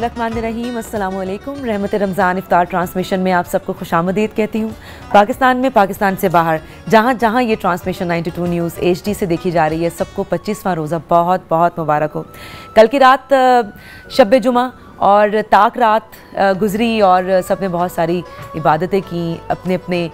अस्सलाम वालेकुम रहमत रमज़ान इफ्तार ट्रांसमिशन में आप सबको खुश आमदीद कहती हूँ। पाकिस्तान में पाकिस्तान से बाहर, जहाँ जहाँ ये ट्रांसमिशन 92 न्यूज़ एचडी से देखी जा रही है, सबको पच्चीसवां रोज़ा बहुत बहुत मुबारक हो। कल की रात शब जुमा और ताक रात गुज़री और सबने बहुत सारी इबादतें की अपने अपने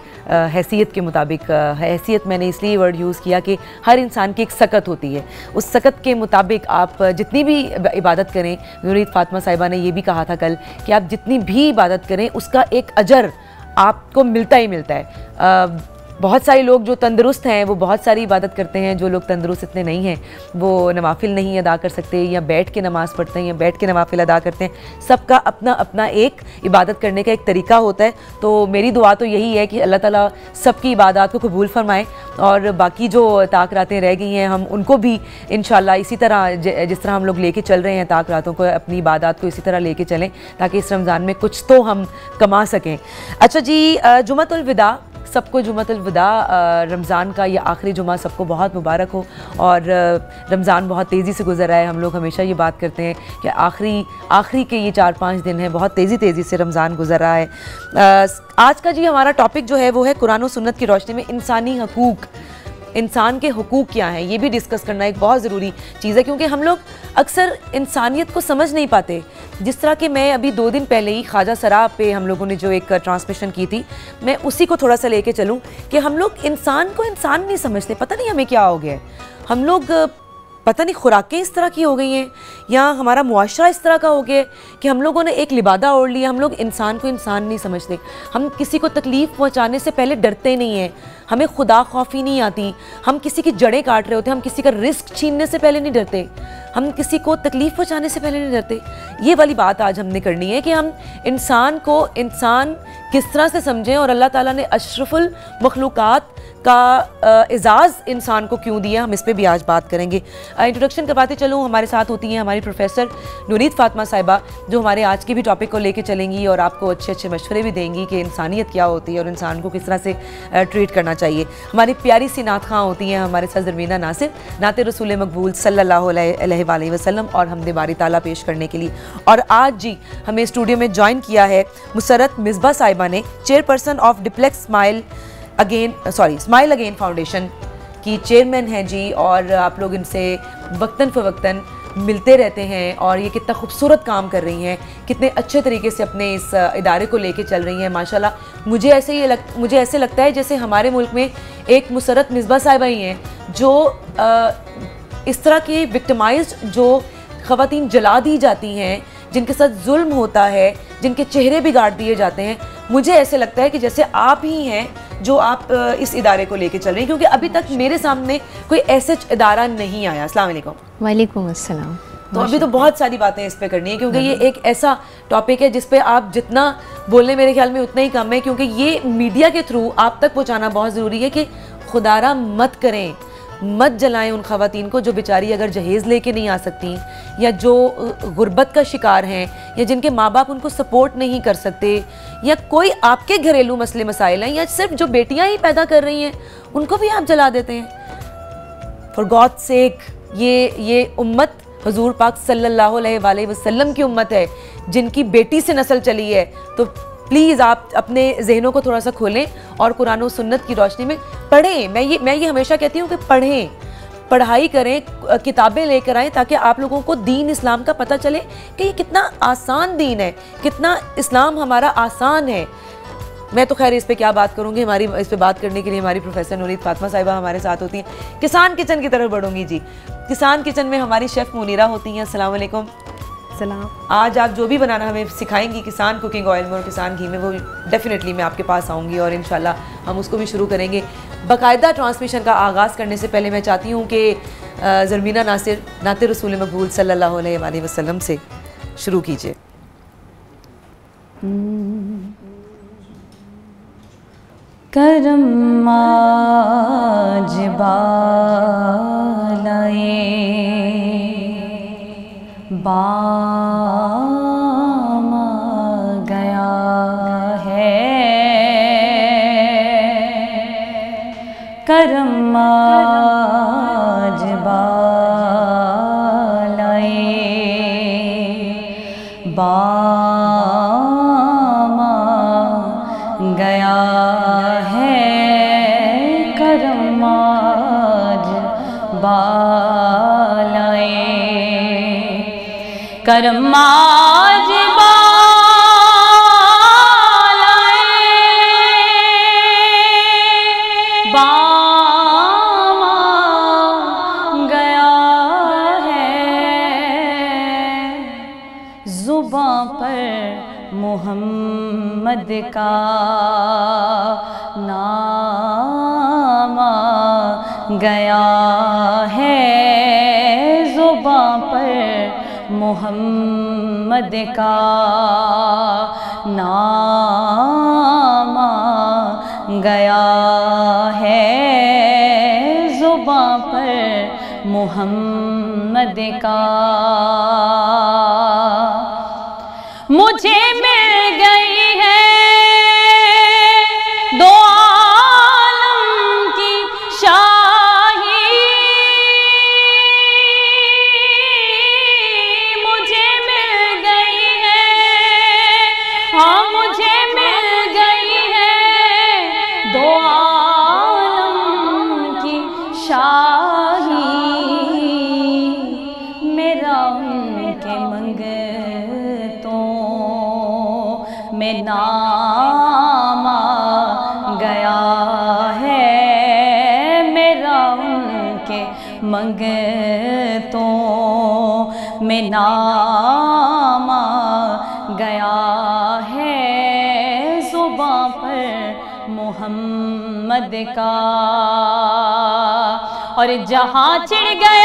हैसियत के मुताबिक। हैसियत मैंने इसलिए वर्ड यूज़ किया कि हर इंसान की एक सकत होती है। उस सकत के मुताबिक आप जितनी भी इबादत करें नूरीत फातमा साहिबा ने यह भी कहा था कल कि आप जितनी भी इबादत करें, उसका एक अजर आपको मिलता ही मिलता है। बहुत सारे लोग जो तंदुरुस्त हैं, वो बहुत सारी इबादत करते हैं, जो लोग तंदुरुस्त इतने नहीं हैं, वो नवाफिल नहीं अदा कर सकते या बैठ के नमाज़ पढ़ते हैं या बैठ के नवाफिल अदा करते हैं। सबका अपना अपना एक इबादत करने का एक तरीका होता है। तो मेरी दुआ तो यही है कि अल्लाह ताला सबकी इबादत को कबूल फरमाए और बाकी जो ताक रातें रह गई हैं, हम उनको भी इन इसी तरह जिस तरह हम लोग लेके चल रहे हैं ताक रातों को, अपनी इबादत को इसी तरह लेके चलें, ताकि इस रमज़ान में कुछ तो हम कमा सकें। अच्छा जी जुमतुलविदा सबको जुमतुलविदा रमज़ान का ये आखिरी जुमा सबको बहुत मुबारक हो। और रमज़ान बहुत तेज़ी से गुजर रहा है। हम लोग हमेशा ये बात करते हैं कि आखिरी आखिरी के ये चार पाँच दिन हैं, बहुत तेज़ी तेज़ी से रमज़ान गुजर रहा है। आज का जी हमारा टॉपिक जो है वो है कुरान सुन्नत की रोशनी में इंसानी हकूक़। इंसान के हकूक़ क्या हैं, ये भी डिस्कस करना एक बहुत ज़रूरी चीज़ है, क्योंकि हम लोग अक्सर इंसानियत को समझ नहीं पाते। जिस तरह कि मैं अभी दो दिन पहले ही ख्वाजा सराब पे हम लोगों ने जो एक ट्रांसमिशन की थी, मैं उसी को थोड़ा सा लेके चलूँ कि हम लोग इंसान को इंसान नहीं समझते, पता नहीं हमें क्या हो गया है। हम लोग, पता नहीं खुराकें इस तरह की हो गई हैं, या हमारा मुआशरा इस तरह का हो गया कि हम लोगों ने एक लिबादा ओढ़ लिया, हम लोग इंसान को इंसान नहीं समझते। हम किसी को तकलीफ़ पहुँचाने से पहले डरते नहीं हैं। हमें खुदा खौफी नहीं आती। हम किसी की जड़ें काट रहे होते, हम किसी का रिस्क छीनने से पहले नहीं डरते। हम किसी को तकलीफ़ पहुँचाने से पहले नहीं डरते। ये वाली बात आज हमने करनी है कि हम इंसान को इंसान किस तरह से समझें और अल्लाह ताला ने अशरफुल मखलूक़ात का एजाज़ इंसान को क्यों दिया? हम इस पर भी आज बात करेंगे। इंट्रोडक्शन करवाते चलूँ, हमारे साथ होती हैं हमारी प्रोफेसर नुरीत फातमा साहिबा जो हमारे आज के भी टॉपिक को लेके चलेंगी और आपको अच्छे अच्छे मशवरे भी देंगी कि इंसानियत क्या होती है और इंसान को किस तरह से ट्रीट करना चाहिए। हमारी प्यारी सी नात खां होती हैं हमारे साथ जरमीना नासिर, नात रसूल मकबूल सल्ला वसलम और हमने बारी ताला पेश करने के लिए। और आज जी हमें स्टूडियो में ज्वाइन किया है मुसरत मिसबा साहिबा ने chairperson of Depilex Smile Again sorry Smile Again Foundation की चेयरमैन हैं जी और आप लोग इनसे वक्ता फ़वक्ता मिलते रहते हैं और ये कितना खूबसूरत काम कर रही हैं कितने अच्छे तरीके से अपने इस इदारे को लेके चल रही हैं माशाल्लाह। मुझे ऐसे ये लग मुझे ऐसे लगता है जैसे हमारे मुल्क में एक मुसरत मिसबा साहिबा ही हैं जो आ, इस तरह की विक्टमाइज जो ख़वान जला दी जाती हैं जिनके साथ जुल्म होता है जिनके चेहरे बिगाड़ दिए जाते हैं मुझे ऐसे लगता है कि जैसे आप ही हैं जो आप इस इदारे को लेके चल रहे हैं क्योंकि अभी तक मेरे सामने कोई ऐसे इदारा नहीं आया। अस्सलाम वालेकुम। अस्सलाम। तो अभी तो बहुत सारी बातें इस पर करनी है क्योंकि ये एक ऐसा टॉपिक है जिसपे आप जितना बोलने मेरे ख्याल में उतना ही कम है क्योंकि ये मीडिया के थ्रू आप तक पहुंचाना बहुत ज़रूरी है कि खुदारा मत करें। मत जलाएँ उन खातन को जो बेचारी अगर जहेज़ लेके नहीं आ सकती, या जो गुर्बत का शिकार हैं, या जिनके माँ बाप उनको सपोर्ट नहीं कर सकते, या कोई आपके घरेलू मसले मसाइल हैं, या सिर्फ़ जो बेटियाँ ही पैदा कर रही हैं, उनको भी आप जला देते हैं। फॉर गॉड सेक ये ये उम्मत हजूर पाक सल्लल्लाहु अलैहि वसल्लम की उम्मत है, जिनकी बेटी से नस्ल चली है तो प्लीज़ आप अपने जहनों को थोड़ा सा खोलें और कुरान और सुन्नत की रोशनी में पढ़ें। मैं ये मैं ये हमेशा कहती हूँ कि पढ़ें। पढ़ाई करें, किताबें लेकर आएँ ताकि आप लोगों को दीन इस्लाम का पता चले कि ये कितना आसान दीन है, कितना इस्लाम हमारा आसान है। मैं तो खैर इस पर क्या बात करूँगी, हमारी, इस पर बात करने के लिए हमारी प्रोफेसर नूरीत फातमा साहिबा हमारे साथ होती हैं। किसान किचन की तरफ़ बढ़ूँगी जी। किसान किचन में हमारी शेफ़ मुनीरा होती हैं असलकुम सलाम। आज आप जो भी बनाना हमें सिखाएँगी किसान कुकिंग ऑयल में और किसान घी में वो डेफिनेटली मैं आपके पास आऊँगी और इन हम उसको भी शुरू करेंगे। बाकायदा ट्रांसमिशन का आगाज़ करने से पहले मैं चाहती हूँ कि ज़रमीना नासिर नात रसूल मकबूल सल्लल्लाहु अलैहि वसल्लम से शुरू कीजिए। करम बाम गया है। करम करम आज बालाए। गया है। जुबां पर मोहम्मद का नाम गया मोहम्मद का नामा गया है जुबा पर मोहम्मद का। मुझे में नाम गया है जुबा पर मोहम्मद का। और जहाँ चिड़ गया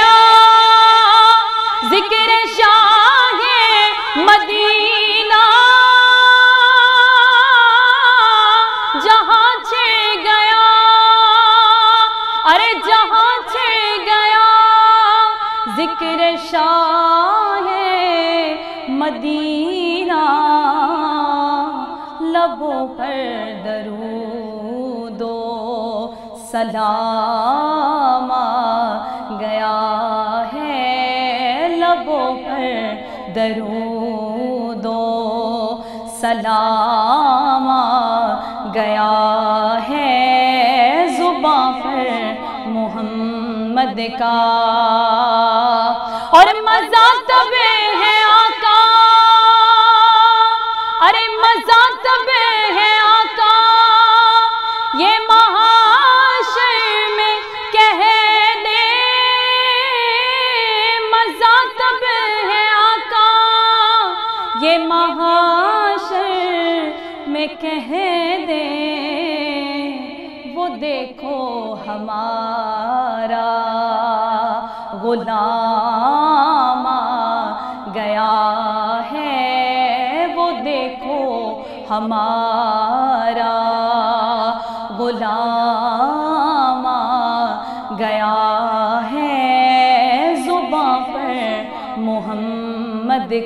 लबों पर दरूदो, सलाम आ गया है लबों पर दरूदो, सलाम आ गया है जुबां पर मोहम्मद का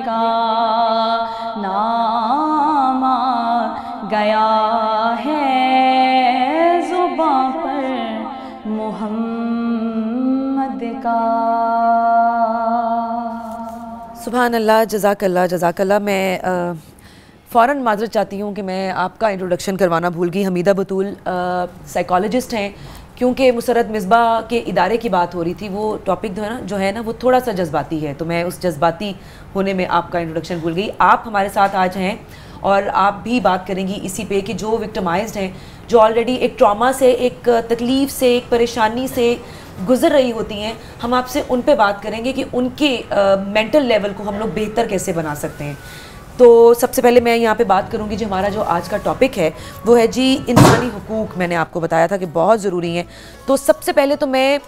का नाम गया है जुबां पर मोहम्मद का। सुबहान अल्लाह जजाकल्ला जजाकल्ला मैं फ़ौरन माजरत चाहती हूँ कि मैं आपका इंट्रोडक्शन करवाना भूल गई। हमीदा बतूल साइकोलॉजिस्ट हैं। क्योंकि मुसरत मिसबा के इदारे की बात हो रही थी, वो टॉपिक जो है ना, जो है ना, वो थोड़ा सा जज्बाती है। तो मैं उस जज्बाती होने में आपका इंट्रोडक्शन भूल गई। आप हमारे साथ आज हैं और आप भी बात करेंगी इसी पे कि जो विक्टमाइज्ड हैं, जो ऑलरेडी एक ट्रॉमा से, एक तकलीफ़ से, एक परेशानी से गुजर रही होती हैं, हम आपसे उन पे बात करेंगे कि उनके मेंटल लेवल को हम लोग बेहतर कैसे बना सकते हैं। तो सबसे पहले मैं यहाँ पे बात करूँगी जो हमारा जो आज का टॉपिक है वो है जी इंसानी हकूक़ मैंने आपको बताया था कि बहुत ज़रूरी हैं। तो सबसे पहले तो मैं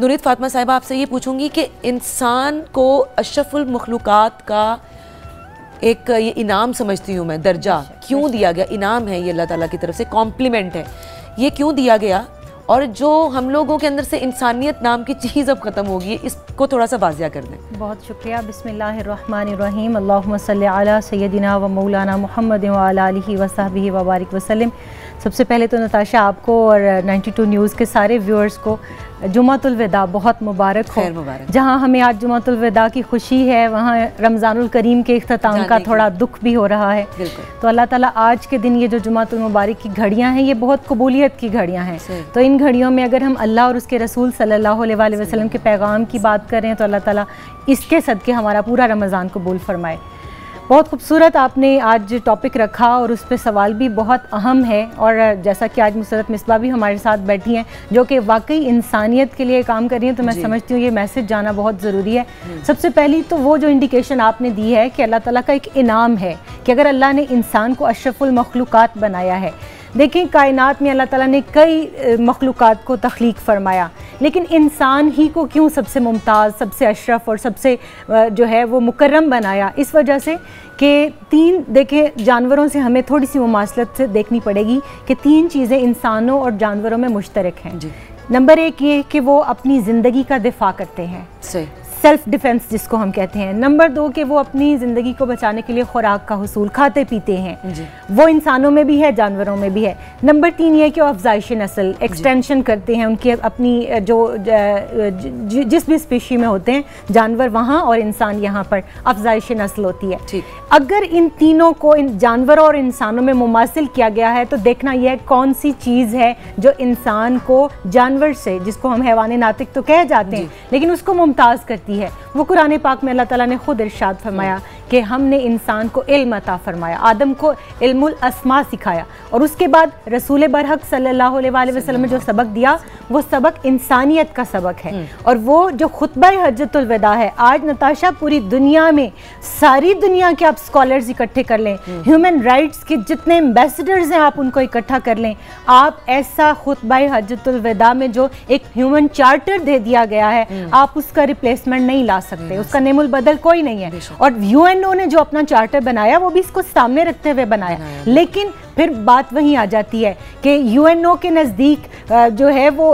नुरीत फातमा साहिबा आपसे ये पूछूँगी कि इंसान को अशरफुल मखलूक़ात का एक ये इनाम समझती हूँ मैं दर्जा क्यों दिया गया? इनाम है ये अल्लाह ताला की तरफ़ से कॉम्प्लीमेंट है। ये क्यों दिया गया? और जो हम लोगों के अंदर से इंसानियत नाम की चीज़ अब ख़त्म होगी, इसको थोड़ा सा बाजिया कर दें। बहुत शुक्रिया। बसमीम सैदिना सल्ली व मौलाना मोहम्मद वसाबी वबारक वसलम सबसे पहले तो नताशा आपको और 92 न्यूज़ के सारे व्यूअर्स को जुमातुलविदा बहुत मुबारक हो। मुबारक। जहाँ हमें आज जुमातुलविदा की खुशी है वहाँ रमज़ानुल करीम के अख्ताम का थोड़ा दुख भी हो रहा है। तो अल्लाह ताला आज के दिन ये जो जुमातुल मुबारक की घड़ियाँ हैं ये बहुत कबूलियत की घड़ियाँ हैं। तो इन घड़ियों में अगर हम अल्लाह और उसके रसूल सल्लल्लाहु अलैहि वसल्लम के पैगाम की बात करें तो अल्लाह ताला इसके सदक़े हमारा पूरा रमज़ान कबूल फरमाए। बहुत खूबसूरत आपने आज टॉपिक रखा और उस पर सवाल भी बहुत अहम है और जैसा कि आज मुसरत मिसबा भी हमारे साथ बैठी हैं जो कि वाकई इंसानियत के लिए काम कर रही हैं तो मैं समझती हूँ ये मैसेज जाना बहुत ज़रूरी है। सबसे पहली तो वो जो इंडिकेशन आपने दी है कि अल्लाह ताला का एक इनाम है कि अगर अल्लाह ने इंसान को अशरफुल मखलूक़ात बनाया है देखें कायनात में अल्लाह ताला ने कई मखलूक़ात को तख्लीक फरमाया। लेकिन इंसान ही को क्यों सबसे मुमताज़ सबसे अशरफ और सबसे जो है वो मुकर्रम बनाया? इस वजह से कि तीन देखें जानवरों से हमें थोड़ी सी मुमासलत से देखनी पड़ेगी कि तीन चीज़ें इंसानों और जानवरों में मुश्तरक हैं। नंबर एक ये कि वो अपनी ज़िंदगी का दिफा करते हैं। सेल्फ डिफेंस जिसको हम कहते हैं। नंबर दो कि वो अपनी ज़िंदगी को बचाने के लिए खुराक का हसूल खाते पीते हैं। वो इंसानों में भी है जानवरों में भी है। नंबर तीन ये कि वो अफजाइश नस्ल एक्सटेंशन करते हैं उनकी अपनी जो ज- ज- जिस भी स्पीशी में होते हैं जानवर वहाँ और इंसान यहाँ पर अफजाइश नस्ल होती है। अगर इन तीनों को इन जानवरों और इंसानों में मुमासिल किया गया है तो देखना यह है कौन सी चीज़ है जो इंसान को जानवर से जिसको हम हैवान नातिक तो कह जाते हैं लेकिन उसको मुमताज़ करती है वो कुरान पाक में अल्लाह तला ने खुद इरशाद फरमाया कि हमने इंसान को इल्म अता फरमाया आदम को इल्मुल अस्मा सिखाया। और उसके बाद रसूल बरहक सल्लल्लाहु अलैहि वसल्लम ने जो सबक दिया वो सबक इंसानियत का सबक है। और वो जो खुतबा हजतुल विदा है आज नताशा पूरी दुनिया में सारी दुनिया के आप स्कॉलर्स इकट्ठे कर लें ह्यूमन राइट्स के जितने एम्बेसडर्स हैं आप उनको इकट्ठा कर लें। आप ऐसा खुतबा हजतुल विदा में जो एक ह्यूमन चार्टर दे दिया गया है आप उसका रिप्लेसमेंट नहीं ला सकते। उसका नेमुल बदल कोई नहीं है। और यूएनओ ने जो अपना चार्टर बनाया वो भी इसको सामने रखते हुए बनाया। लेकिन फिर बात वहीं आ जाती है कि यूएनओ के नज़दीक जो है वो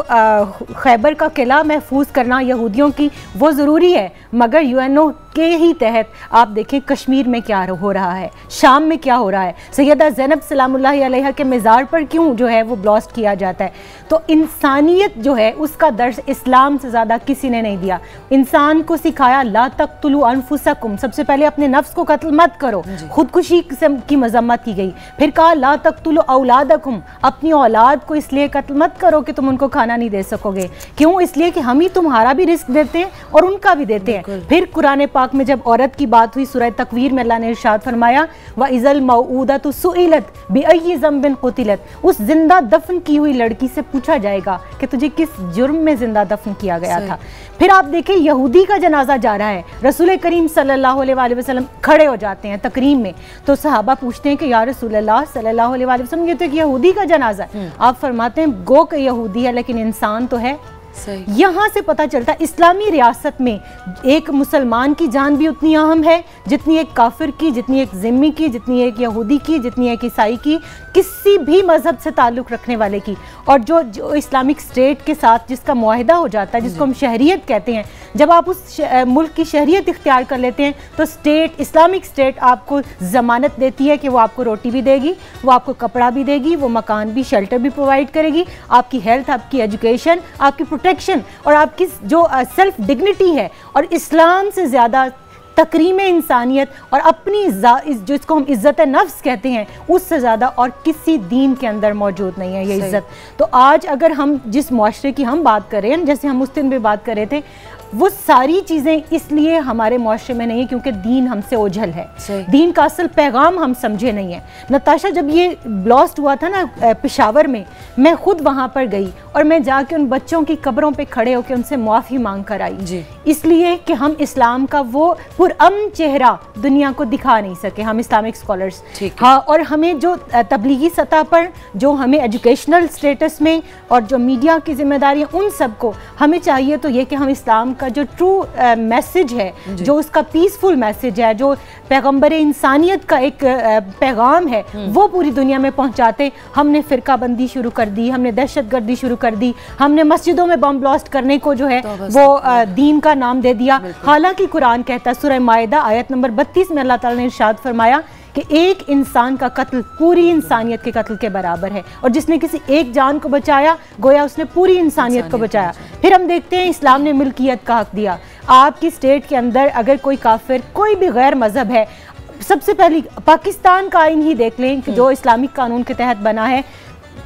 खैबर का किला महफूज करना यहूदियों की वो ज़रूरी है। मगर यूएनओ के ही तहत आप देखें कश्मीर में क्या हो रहा है शाम में क्या हो रहा है। सैदा जैनब सलामुल्लाह के मज़ार पर क्यों जो है वो ब्लास्ट किया जाता है? तो इंसानियत जो है उसका दर्स इस्लाम से ज़्यादा किसी ने नहीं दिया। इंसान को सिखाया ला तक तुलु अनफुसकुम सबसे पहले अपने नफ्स को कत्ल मत करो। खुदकुशी की मजम्मत की गई। फिर कहा ला तक तुलु औलादकुम अपनी औलाद को इसलिए कत्ल मत करो कि तुम उनको खाना नहीं दे सकोगे। क्यों? इसलिए कि हम ही तुम्हारा भी रिस्क देते हैं और उनका भी देते हैं। फिर कुरान पाक में जब औरत की बात हुई सूरह तकवीर में अल्लाह ने इरशाद फरमाया व इज़ल मऊदा तो सुइलत बेअयी ज़म्बिन कुतिलत। उस ज़िंदा दफन की हुई लड़की से पूछा जाएगा कि तुझे किस जुर्म में ज़िंदा दफन किया गया था। फिर आप देखें यहूदी का जनाजा जा रहा है। रसूल करीम सल्लल्लाहु अलैहि वसल्लम खड़े हो जाते हैं तकरीम में। तो सहाबा पूछते हैं कि या रसूलल्लाह सल्लल्लाहु अलैहि वसल्लम ये तो एक यहूदी का जनाजा है। आप फरमाते हैं गो के यहूदी है लेकिन इंसान तो है। यहाँ से पता चलता है इस्लामी रियासत में एक मुसलमान की जान भी उतनी अहम है जितनी एक काफिर की जितनी एक जिम्मी की जितनी एक यहूदी की जितनी एक ईसाई की किसी भी मज़हब से ताल्लुक़ रखने वाले की। और जो जो इस्लामिक स्टेट के साथ जिसका मुआहदा हो जाता है जिसको हम शहरीत कहते हैं जब आप उस मुल्क की शहरीत इख्तियार कर लेते हैं तो स्टेट इस्लामिक स्टेट आपको ज़मानत देती है कि वो आपको रोटी भी देगी वो आपको कपड़ा भी देगी वो मकान भी शेल्टर भी प्रोवाइड करेगी आपकी हेल्थ आपकी एजुकेशन आपकी प्रोटेक्शन और आपकी जो सेल्फ डिग्निटी है और इस्लाम से ज़्यादा तकरीम इंसानियत और अपनी जिसको जो इसको हम इज़्ज़त नफ्स कहते हैं उससे ज़्यादा और किसी दीन के अंदर मौजूद नहीं है ये इज़्ज़त। तो आज अगर हम जिस माशरे की हम बात करें रहे हैं जैसे हम उस दिन भी बात कर रहे थे वो सारी चीज़ें इसलिए हमारे माशरे में नहीं है क्योंकि दीन हमसे ओझल है। दीन का असल पैगाम हम समझे नहीं है। नताशा जब ये ब्लास्ट हुआ था ना पिशावर में मैं खुद वहाँ पर गई और मैं जाके उन बच्चों की कब्रों पे खड़े होकर उनसे मुआफ़ी मांग कर आई। इसलिए कि हम इस्लाम का वो पुरम चेहरा दुनिया को दिखा नहीं सके हम इस्लामिक स्कॉलर्स हाँ। और हमें जो तबलीगी सतह पर जो हमें एजुकेशनल स्टेटस में और जो मीडिया की ज़िम्मेदारी उन सबको हमें चाहिए तो ये कि हम इस्लाम का जो ट्रू मैसेज है जो। उसका पीसफुल मैसेज है जो पैगंबर इंसानियत का एक पैगाम है वो पूरी दुनिया में पहुंचाते। हमने फ़िरका बंदी शुरू कर दी हमने दहशत गर्दी शुरू कर दी हमने मस्जिदों में बम ब्लास्ट करने को जो है तौबा वो दीन का नाम दे दिया। हालाँकि कुरान कहता है सूरह मायदा आयत नंबर 32 में अल्लाह ताला ने इरशाद फरमाया कि एक इंसान का कत्ल पूरी इंसानियत के कत्ल के बराबर है। और जिसने किसी एक जान को बचाया गोया उसने पूरी इंसानियत को बचाया। फिर हम देखते हैं इस्लाम ने मिल्कियत का हक दिया। आपकी स्टेट के अंदर अगर कोई काफिर कोई भी गैर मज़हब है सबसे पहली पाकिस्तान का आइन ही देख लें कि जो इस्लामिक कानून के तहत बना है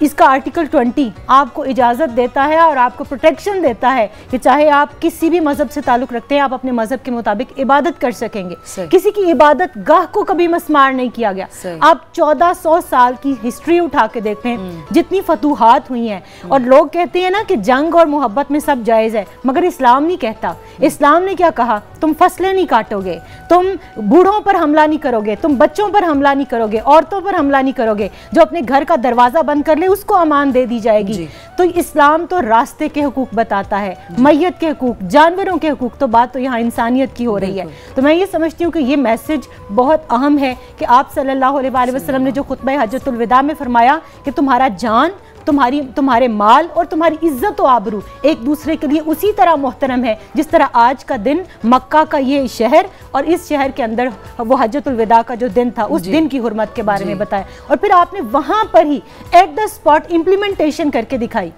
इसका आर्टिकल 20 आपको इजाज़त देता है और आपको प्रोटेक्शन देता है कि चाहे आप किसी भी मज़हब से ताल्लुक़ रखते हैं आप अपने मज़हब के मुताबिक इबादत कर सकेंगे। किसी की इबादत गाह को कभी मसमार नहीं किया गया। आप 1400 साल की हिस्ट्री उठा के देखें जितनी फतूहत हुई हैं। और लोग कहते हैं ना कि जंग और मोहब्बत में सब जायज़ है मगर इस्लाम नहीं कहता। इस्लाम ने क्या कहा? तुम फ़सलें नहीं काटोगे तुम बूढ़ों पर हमला नहीं करोगे तुम बच्चों पर हमला नहीं करोगे औरतों पर हमला नहीं करोगे जो अपने घर का दरवाज़ा बंद कर ले उसको अमान दे दी जाएगी। तो इस्लाम तो रास्ते के हकूक बताता है मैयत के हकूक जानवरों के हकूक तो बात तो यहाँ इंसानियत की हो रही है। तो मैं ये समझती हूँ कि ये मैसेज बहुत अहम है कि आप सल्लल्लाहु अलैहि वसल्लम ने जो खुतब हजरतुलविदा में फरमाया कि तुम्हारा जान तुम्हारी तुम्हारे माल और तुम्हारी इज़्ज़त और आबरू एक दूसरे के लिए उसी तरह मोहतरम है जिस तरह आज का दिन मक्का का ये शहर और इस शहर के अंदर वो हजतुल विदा का जो दिन था उस दिन की हुर्मत के बारे में बताया। और फिर आपने वहाँ पर ही एट द स्पॉट इम्प्लीमेंटेशन करके दिखाई।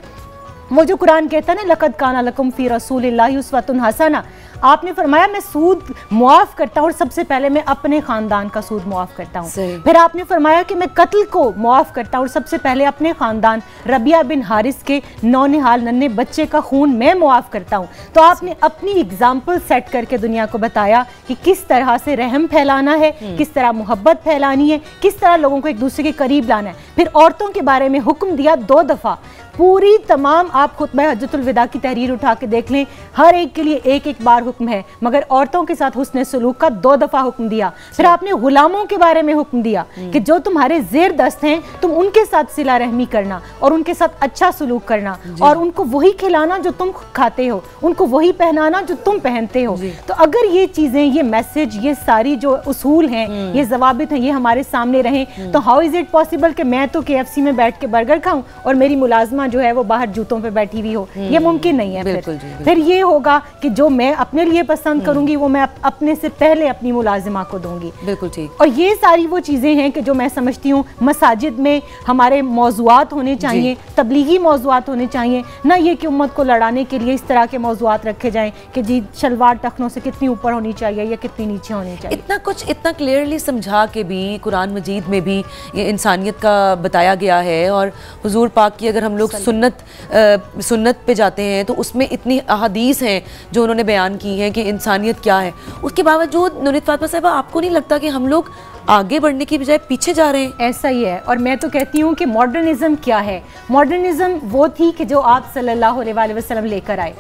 वो जो कुरान कहता है ना लकद काना लकुम फ़ी रसूलिल्लाहि उस्वतुन हसना आपने फरमाया मैं सूद मुआफ करता हूँ और सबसे पहले मैं अपने खानदान का सूद मुआफ करता हूँ। फिर आपने फरमाया कि मैं कत्ल को मुआफ करता हूँ और सबसे पहले अपने खानदान रबिया बिन हारिस के नौनिहाल नन्हे बच्चे का खून मैं मुआफ करता हूँ। तो आपने अपनी एग्ज़ाम्पल सेट करके दुनिया को बताया कि किस तरह से रहम फैलाना है किस तरह मोहब्बत फैलानी है किस तरह लोगों को एक दूसरे के करीब लाना है। फिर औरतों के बारे में हुक्म दिया दो दफ़ा। पूरी तमाम आप खुतबा हजतुल विदा की तहरीर उठा के देख लें हर एक के लिए एक एक बार हुक्म है मगर औरतों के साथ हुस्न सलूक का दो दफ़ा हुक्म दिया। फिर आपने गुलामों के बारे में हुक्म दिया कि जो तुम्हारे जेर दस्त हैं तुम उनके साथ सिला रहमी करना और उनके साथ अच्छा सलूक करना और उनको वही खिलाना जो तुम खाते हो उनको वही पहनाना जो तुम पहनते हो। तो अगर ये चीज़ें ये मैसेज ये सारी जो उसूल हैं ये जवाबित हैं ये हमारे सामने रहें तो हाउ इज़ इट पॉसिबल कि मैं तो के में बैठ के बर्गर खाऊं और मेरी मुलाजमा जो है वो बाहर जूतों पे बैठी हुई हो? ये मुमकिन नहीं है फिर। फिर ये होगा कि जो मैं अपने लिए पसंद करूँगी वो मैं अपने से पहले अपनी मुलाजिमा को दूँगी। बिल्कुल ठीक। और ये सारी वो चीज़ें हैं कि जो मैं समझती हूँ मसाजिद में हमारे मौजूद होने चाहिए तबलीगी मौजूद होने चाहिए ना ये कि उम्मत को लड़ाने के लिए इस तरह के मौजूद रखे जाएँ कि जी शलवार टखनों से कितनी ऊपर होनी चाहिए या कितनी नीचे होनी चाहिए। इतना कुछ इतना क्लियरली समझा के भी कुरान मजीद में भी ये इंसानियत का बताया गया है और हजूर पाक की अगर हम लोग सुन्नत अ, सुन्नत पे जाते हैं तो उसमें इतनी अहादीस हैं जो उन्होंने बयान की हैं कि इंसानियत क्या है। उसके बावजूद नुनित फातमा साहबा आपको नहीं लगता कि हम लोग आगे बढ़ने की बजाय पीछे जा रहे हैं? ऐसा ही है और मैं तो कहती हूँ कि मॉडर्निज्म क्या है? मॉडर्निज्म वो थी कि जो आप सल्लल्लाहु अलैहि वसल्लम लेकर आए।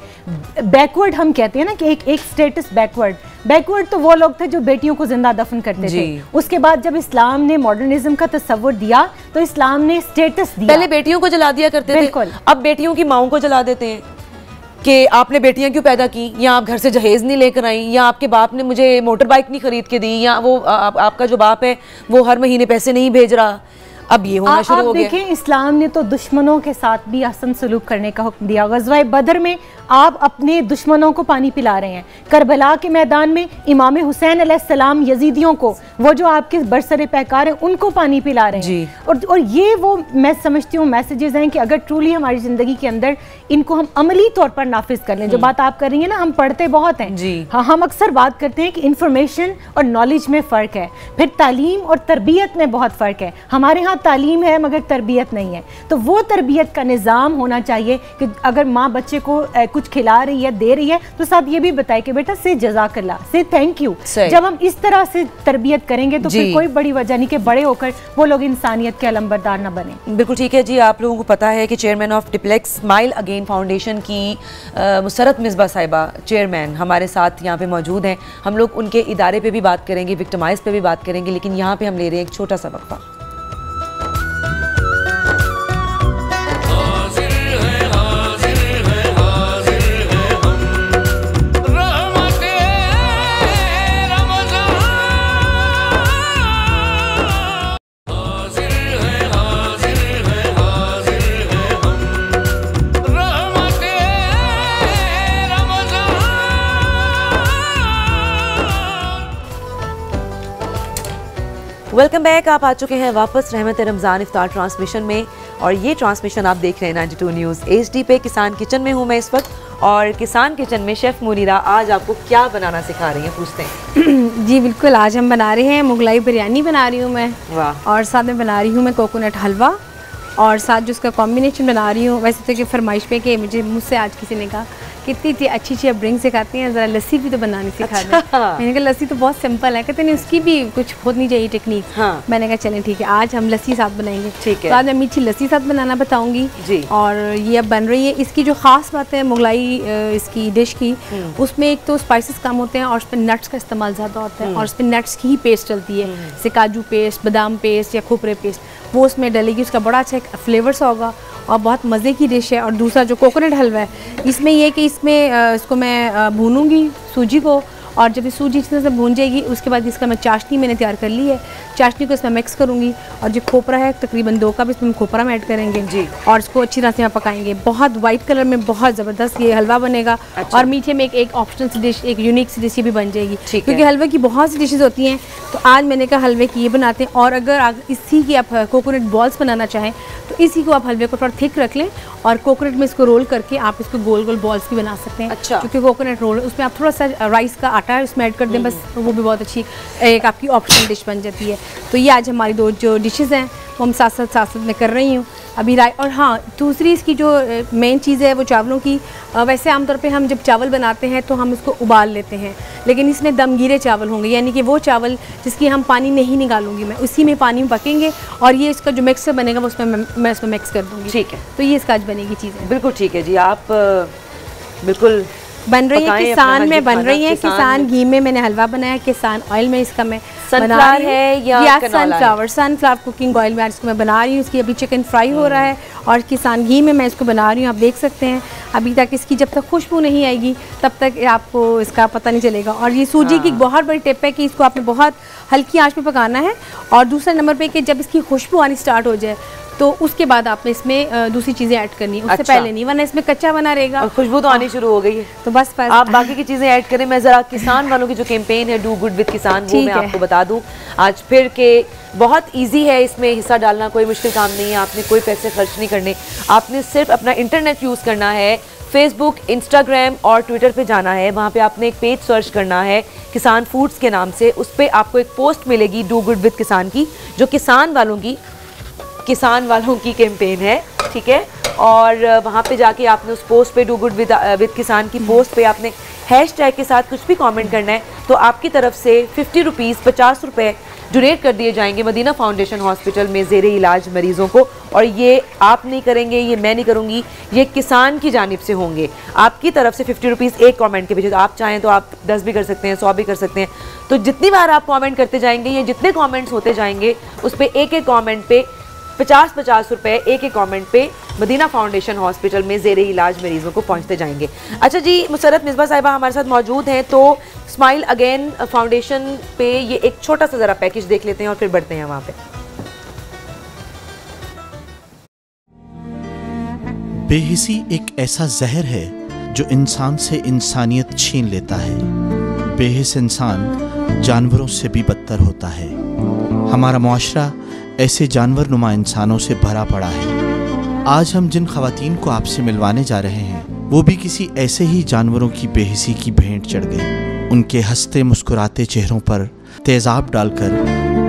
बैकवर्ड हम कहते हैं ना कि एक एक स्टेटस बैकवर्ड बैकवर्ड तो वो लोग थे जो बेटियों को ज़िंदा दफन करते थे। उसके बाद जब इस्लाम ने मॉडर्निज्म का तस्वुर दिया तो इस्लाम ने स्टेटस दिया। पहले बेटियों को जला दिया करते थे अब बेटियों की माओं को जला देते हैं। कि आपने बेटियाँ क्यों पैदा की? या आप घर से जहेज नहीं लेकर आई? या आपके बाप ने मुझे मोटर बाइक नहीं खरीद के दी? या वो आ, आ, आपका जो बाप है वो हर महीने पैसे नहीं भेज रहा? अब ये होना शुरू हो गया। देखें इस्लाम ने तो दुश्मनों के साथ भी आसन सलूक करने का हुक्म दिया। गजवा बदर में आप अपने दुश्मनों को पानी पिला रहे हैं। करबला के मैदान में इमाम हुसैन अलैहिस्सलाम यजीदियों को वो जो आपके बरसर पैकार हैं उनको पानी पिला रहे हैं। और और ये वो मैं समझती हूँ मैसेजेस हैं कि अगर ट्रूली हमारी ज़िंदगी के अंदर इनको हम अमली तौर पर नाफिज कर लें। जो बात आप कर रही हैं ना हम पढ़ते बहुत हैं। जी। हाँ हम अक्सर बात करते हैं कि इंफॉर्मेशन और नॉलेज में फ़र्क है। फिर तालीम और तरबियत में बहुत फ़र्क है। हमारे यहाँ तालीम है मगर तरबियत नहीं है। तो वो तरबियत का निज़ाम होना चाहिए कि अगर माँ बच्चे को कुछ खिला रही है दे रही है तो साथ ये भी बताए कि बेटा से जजाकल्ला से थैंक यू जब हम इस तरह से तरबियत करेंगे तो फिर कोई बड़ी वजह नहीं कि बड़े होकर वो लोग इंसानियत के अलम्बरदार न बने। बिल्कुल ठीक है जी आप लोगों को पता है कि chairman of Depilex Smile Again Foundation की मुसरत मिसबा साहिबा चेयरमैन हमारे साथ यहाँ पे मौजूद हैं। हम लोग उनके इदारे पे भी बात करेंगे विक्टमाइज पे भी बात करेंगे लेकिन यहाँ पे हम ले रहे हैं एक छोटा सा वक्फा। वेलकम बैक आप आ चुके हैं वापस रहमत रमज़ान इफ्तार ट्रांसमिशन में। और ये ट्रांसमिशन आप देख रहे हैं 92 न्यूज़ एचडी पे किसान किचन में हूँ मैं इस वक्त। और किसान किचन में शेफ़ मुनीरा आज आपको क्या बनाना सिखा रही हैं? पूछते हैं। जी बिल्कुल। आज हम बना रहे हैं मुगलाई बिरयानी बना रही हूँ मैं। वाह। और साथ में बना रही हूँ मैं कोकोनट हलवा। और साथ जो उसका कॉम्बिनेशन बना रही हूँ वैसे तो कि फरमाइश पे कि मुझे मुझसे आज किसी ने कहा। कितनी इतनी अच्छी अच्छी आप ड्रिंक सिखाती हैं ज़रा लस्सी भी तो बनानी सिखा अच्छा। दें। मैंने कहा लस्सी तो बहुत सिंपल है कहते नहीं उसकी भी कुछ होनी चाहिए टेक्निक हाँ। मैंने कहा चलें ठीक है आज हम लस्सी साथ बनाएँगे ठीक है। तो आज मैं मीठी लस्सी साथ बनाना बताऊँगी जी। और ये अब बन रही है इसकी जो ख़ास बात है मुगलाई इसकी डिश की हम्म। उसमें एक तो स्पाइसेस कम होते हैं और उस पर नट्स का इस्तेमाल ज़्यादा होता हम्म। है और उस पर नट्स की ही पेस्ट डलती है जैसे काजू पेस्ट बादाम पेस्ट या खोपरे पेस्ट वो उसमें डलेगी उसका बड़ा अच्छा एक फ्लेवर सा होगा और बहुत मज़े की डिश है और दूसरा जो कोकोनट हलवा है इसमें यह कि इसमें इसको मैं भूनूँगी सूजी को। और जब ये सूजी इस तरह से भून जाएगी उसके बाद इसका मैं चाशनी मैंने तैयार कर ली है। चाशनी को इसमें मिक्स करूँगी और जो खोपरा है तकरीबन दो कप इसमें खोपरा में ऐड करेंगे। जी। और इसको अच्छी तरह से यहाँ पकाएँगे। बहुत वाइट कलर में बहुत ज़बरदस्त ये हलवा बनेगा। अच्छा। और मीठे में एक एक ऑप्शनल सी डिश एक यूनिक सी डिश भी बन जाएगी। क्योंकि हलवे की बहुत सी डिशेज होती हैं तो आज मैंने कहा हलवे की ये बनाते हैं। और अगर इसी की आप कोकोनट बॉल्स बनाना चाहें तो इसी को आप हलवे को थोड़ा थिक रख लें और कोकोनट में इसको रोल करके आप इसको गोल गोल बॉल्स भी बना सकते हैं। अच्छा। क्योंकि कोकोनट रोल उसमें आप थोड़ा सा राइस का आटा है उसमें ऐड कर दें बस वो भी बहुत अच्छी एक आपकी ऑप्शनल डिश बन जाती है। तो ये आज हमारी दो जो डिशेज़ हैं वो हम साथ साथ साथ साथ में कर रही हूँ। अभी राय और हाँ दूसरी इसकी जो मेन चीज़ है वो चावलों की वैसे आमतौर पे हम जब चावल बनाते हैं तो हम उसको उबाल लेते हैं। लेकिन इसमें दमगीरे चावल होंगे यानी कि वो चावल जिसकी हम पानी नहीं निकालूँगी मैं उसी में पानी में पकेंगे और ये इसका जो मिक्सर बनेगा वो उसमें मैं, मैं इसमें मिक्स कर दूँगी। ठीक है। तो ये इसका आज बनेगी चीज़ें। बिल्कुल ठीक है जी आप बिल्कुल बन रही है किसान में बन रही है किसान- घी में। मैंने हलवा बनाया किसान ऑयल में इसका मैं बना रही है। या या सनफ्लावर सनफ्लावर कुकिंग ऑयल में आज इसको मैं बना रही हूँ। इसकी अभी चिकन फ्राई हो रहा है और किसान घी में मैं इसको बना रही हूँ। आप देख सकते हैं अभी तक इसकी जब तक खुशबू नहीं आएगी तब तक आपको इसका पता नहीं चलेगा। और ये सूजी की बहुत बड़ी टिप है कि इसको आपने बहुत हल्की आँच पे पकाना है और दूसरे नंबर पे कि जब इसकी खुशबू आनी स्टार्ट हो जाए तो उसके बाद आपने इसमें दूसरी चीज़ें ऐड करनी। है उससे अच्छा। पहले नहीं वरना इसमें कच्चा बना रहेगा। और खुशबू तो आनी शुरू हो गई है। तो बस बस। आप बाकी की चीज़ें ऐड करें। मैं जरा किसान वालों की जो कैंपेन है डू गुड विद किसान वो मैं आपको बता दूँ। आज फिर के बहुत इजी है इसमें हिस्सा डालना कोई मुश्किल काम नहीं है। आपने कोई पैसे खर्च नहीं करने। आपने सिर्फ़ अपना इंटरनेट यूज़ करना है फेसबुक इंस्टाग्राम और ट्विटर पे जाना है। वहाँ पे आपने एक पेज सर्च करना है किसान फूड्स के नाम से। उस पर आपको एक पोस्ट मिलेगी डू गुड विद किसान की जो किसान वालों की किसान वालों की कैंपेन है, ठीक है? और वहाँ पे जाके आपने उस पोस्ट पे डू गुड विद विद किसान की पोस्ट पे आपने हैश टैग के साथ कुछ भी कमेंट करना है तो आपकी तरफ़ से फिफ्टी रुपीज़ पचास रुपये डोनेट कर दिए जाएँगे मदीना फाउंडेशन हॉस्पिटल में जेर इलाज मरीज़ों को। और ये आप नहीं करेंगे, ये मैं नहीं करूँगी, ये किसान की जानब से होंगे। आपकी तरफ़ से फिफ्टी रुपीज़ एक कमेंट के पीछे तो आप चाहें तो आप दस भी कर सकते हैं, सौ भी कर सकते हैं। तो जितनी बार आप कमेंट करते जाएँगे या जितने कमेंट्स होते जाएँगे, उस पर एक एक कमेंट पे पचास पचास रुपए एक एक कमेंट पे मदीना फाउंडेशन हॉस्पिटल में जेर इलाज मरीजों को पहुँचते जाएँगे। अच्छा जी, मुसरत मिसबा साहिबा हमारे साथ मौजूद हैं तो स्माइल अगेन फाउंडेशन पे ये एक छोटा सा ज़रा पैकेज देख लेते हैं और फिर बढ़ते हैं वहाँ पे। बेहिसी एक ऐसा जहर है जो इंसान से इंसानियत छीन लेता है। बेहिस इंसान जानवरों से भी बदतर होता है। हमारा मुआशरा ऐसे जानवर नुमा इंसानों से भरा पड़ा है। आज हम जिन खवातीन को आपसे मिलवाने जा रहे हैं, वो भी किसी ऐसे ही जानवरों की बेहसी की भेंट चढ़ गए उनके हँसते मुस्कुराते चेहरों पर तेजाब डालकर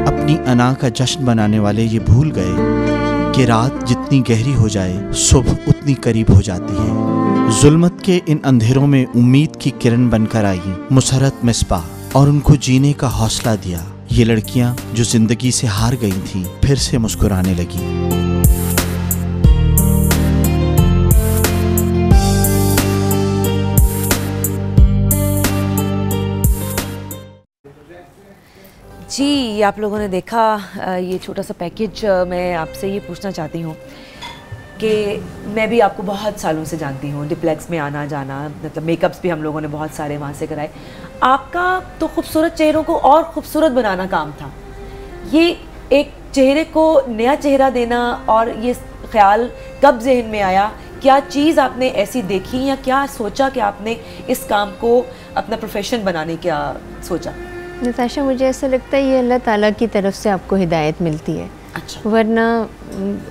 अपनी अना का जश्न बनाने वाले ये भूल गए कि रात जितनी गहरी हो जाए, सुबह उतनी करीब हो जाती है। जुल्मत के इन अंधेरों में उम्मीद की किरण बनकर आई मुसरत मिसबा और उनको जीने का हौसला दिया। ये लड़कियाँ जो ज़िंदगी से हार गई थीं, फिर से मुस्कुराने लगी। जी, आप लोगों ने देखा ये छोटा सा पैकेज मैं आपसे ये पूछना चाहती हूँ कि मैं भी आपको बहुत सालों से जानती हूँ डिप्लेक्स में आना जाना मतलब मेकअप्स भी हम लोगों ने बहुत सारे वहाँ से कराए। आपका तो खूबसूरत चेहरों को और खूबसूरत बनाना काम था। ये एक चेहरे को नया चेहरा देना और ये ख्याल कब जहन में आया? क्या चीज़ आपने ऐसी देखी या क्या सोचा कि आपने इस काम को अपना प्रोफेशन बनाने क्या सोचा? नताशा मुझे ऐसा लगता है ये अल्लाह ताला की तरफ़ से आपको हिदायत मिलती है। अच्छा। वरना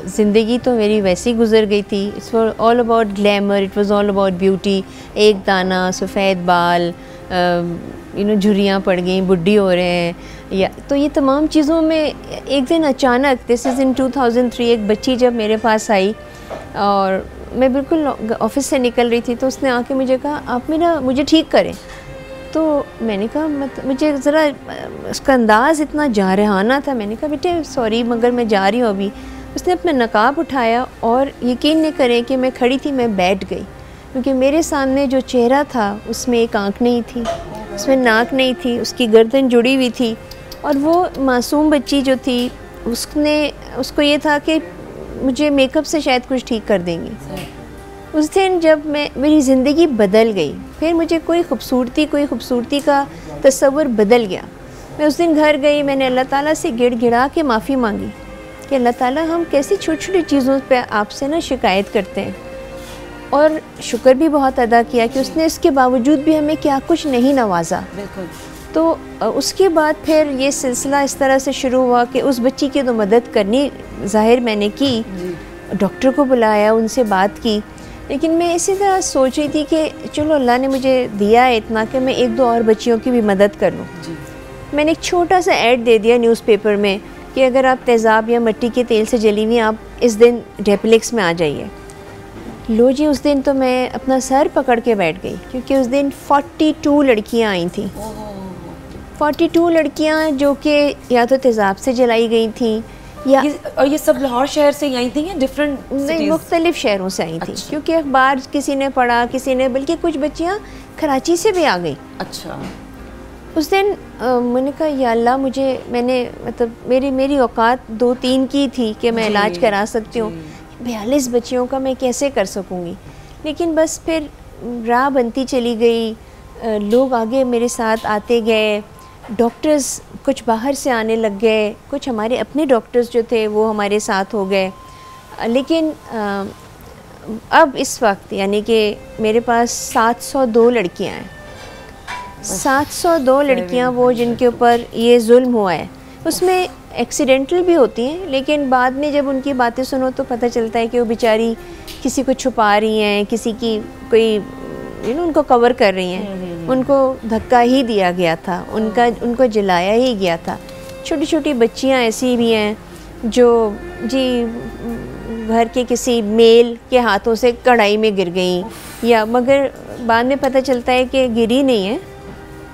ज़िंदगी तो मेरी वैसे गुजर गई थी। It's all about glamour it was all about beauty एक दाना सफ़ेद बाल यू नो झुरियाँ पड़ गई बुढ़ी हो रहे हैं, या तो ये तमाम चीज़ों में एक दिन अचानक दिस इज़ इन 2003 एक बच्ची जब मेरे पास आई और मैं बिल्कुल ऑफ़िस से निकल रही थी तो उसने आके मुझे कहा, आप मेरा, मुझे ठीक करें। तो मैंने कहा, मत, मुझे ज़रा, उसका अंदाज़ इतना जारहाना था। मैंने कहा, बेटे सॉरी मगर मैं जा रही हूँ अभी। उसने अपना नकाब उठाया और यकीन नहीं करें कि मैं खड़ी थी, मैं बैठ गई। क्योंकि मेरे सामने जो चेहरा था, उसमें एक आँख नहीं थी। उसमें नाक नहीं थी, उसकी गर्दन जुड़ी हुई थी। और वो मासूम बच्ची जो थी, उसने, उसको ये था कि मुझे मेकअप से शायद कुछ ठीक कर देंगी। उस दिन जब मैं, मेरी ज़िंदगी बदल गई, फिर मुझे कोई खूबसूरती कोई खूबसूरती का तस्वुर बदल गया। मैं उस दिन घर गई, मैंने अल्लाह ताला से गिड़ गिड़ा के माफ़ी मांगी कि अल्लाह ताला हम कैसी छोटी छोटी चीज़ों पे आपसे ना शिकायत करते हैं। और शुक्र भी बहुत अदा किया कि उसने इसके बावजूद भी हमें क्या कुछ नहीं नवाजा। बिल्कुल। तो उसके बाद फिर ये सिलसिला इस तरह से शुरू हुआ कि उस बच्ची की तो मदद करनी ज़ाहिर मैंने की डॉक्टर को बुलाया उनसे बात की। लेकिन मैं इसी तरह सोच रही थी कि चलो अल्लाह ने मुझे दिया है इतना कि मैं एक दो और बच्चियों की भी मदद कर लूँ। मैंने एक छोटा सा ऐड दे दिया न्यूज़पेपर में कि अगर आप तेज़ाब या मिट्टी के तेल से जली हुई आप इस दिन डेपलेक्स में आ जाइए। लो जी उस दिन तो मैं अपना सर पकड़ के बैठ गई क्योंकि उस दिन 42 लड़कियाँ आई थी। 42 लड़कियाँ जो कि या तो तेज़ाब से जलाई गई थी या ये और ये सब लाहौर शहर से आई थी या डिफरेंट नहीं मुख्तलिफ़ शहरों से आई थी अच्छा। क्योंकि अखबार किसी ने पढ़ा किसी ने बल्कि कुछ बच्चियाँ कराची से भी आ गई। अच्छा। उस दिन मैंने कहा या अल्लाह मुझे मैंने मतलब मेरी मेरी औकात दो तीन की थी कि मैं इलाज करा सकती हूँ। बयालीस बच्चियों का मैं कैसे कर सकूँगी? लेकिन बस फिर राह बनती चली गई। लोग आगे मेरे साथ आते गए। डॉक्टर्स कुछ बाहर से आने लग गए। कुछ हमारे अपने डॉक्टर्स जो थे वो हमारे साथ हो गए। लेकिन अब इस वक्त यानी कि मेरे पास 702 लड़कियाँ हैं। 702 लड़कियाँ वो जिनके ऊपर ये जुल्म हुआ है। उसमें एक्सीडेंटल भी होती हैं लेकिन बाद में जब उनकी बातें सुनो तो पता चलता है कि वो बेचारी किसी को छुपा रही हैं किसी की कोई यू नो उनको कवर कर रही हैं। उनको धक्का ही दिया गया था उनका उनको जलाया ही गया था। छोटी छोटी बच्चियाँ ऐसी भी हैं जो जी घर के किसी मेल के हाथों से कढ़ाई में गिर गई या मगर बाद में पता चलता है कि गिरी नहीं है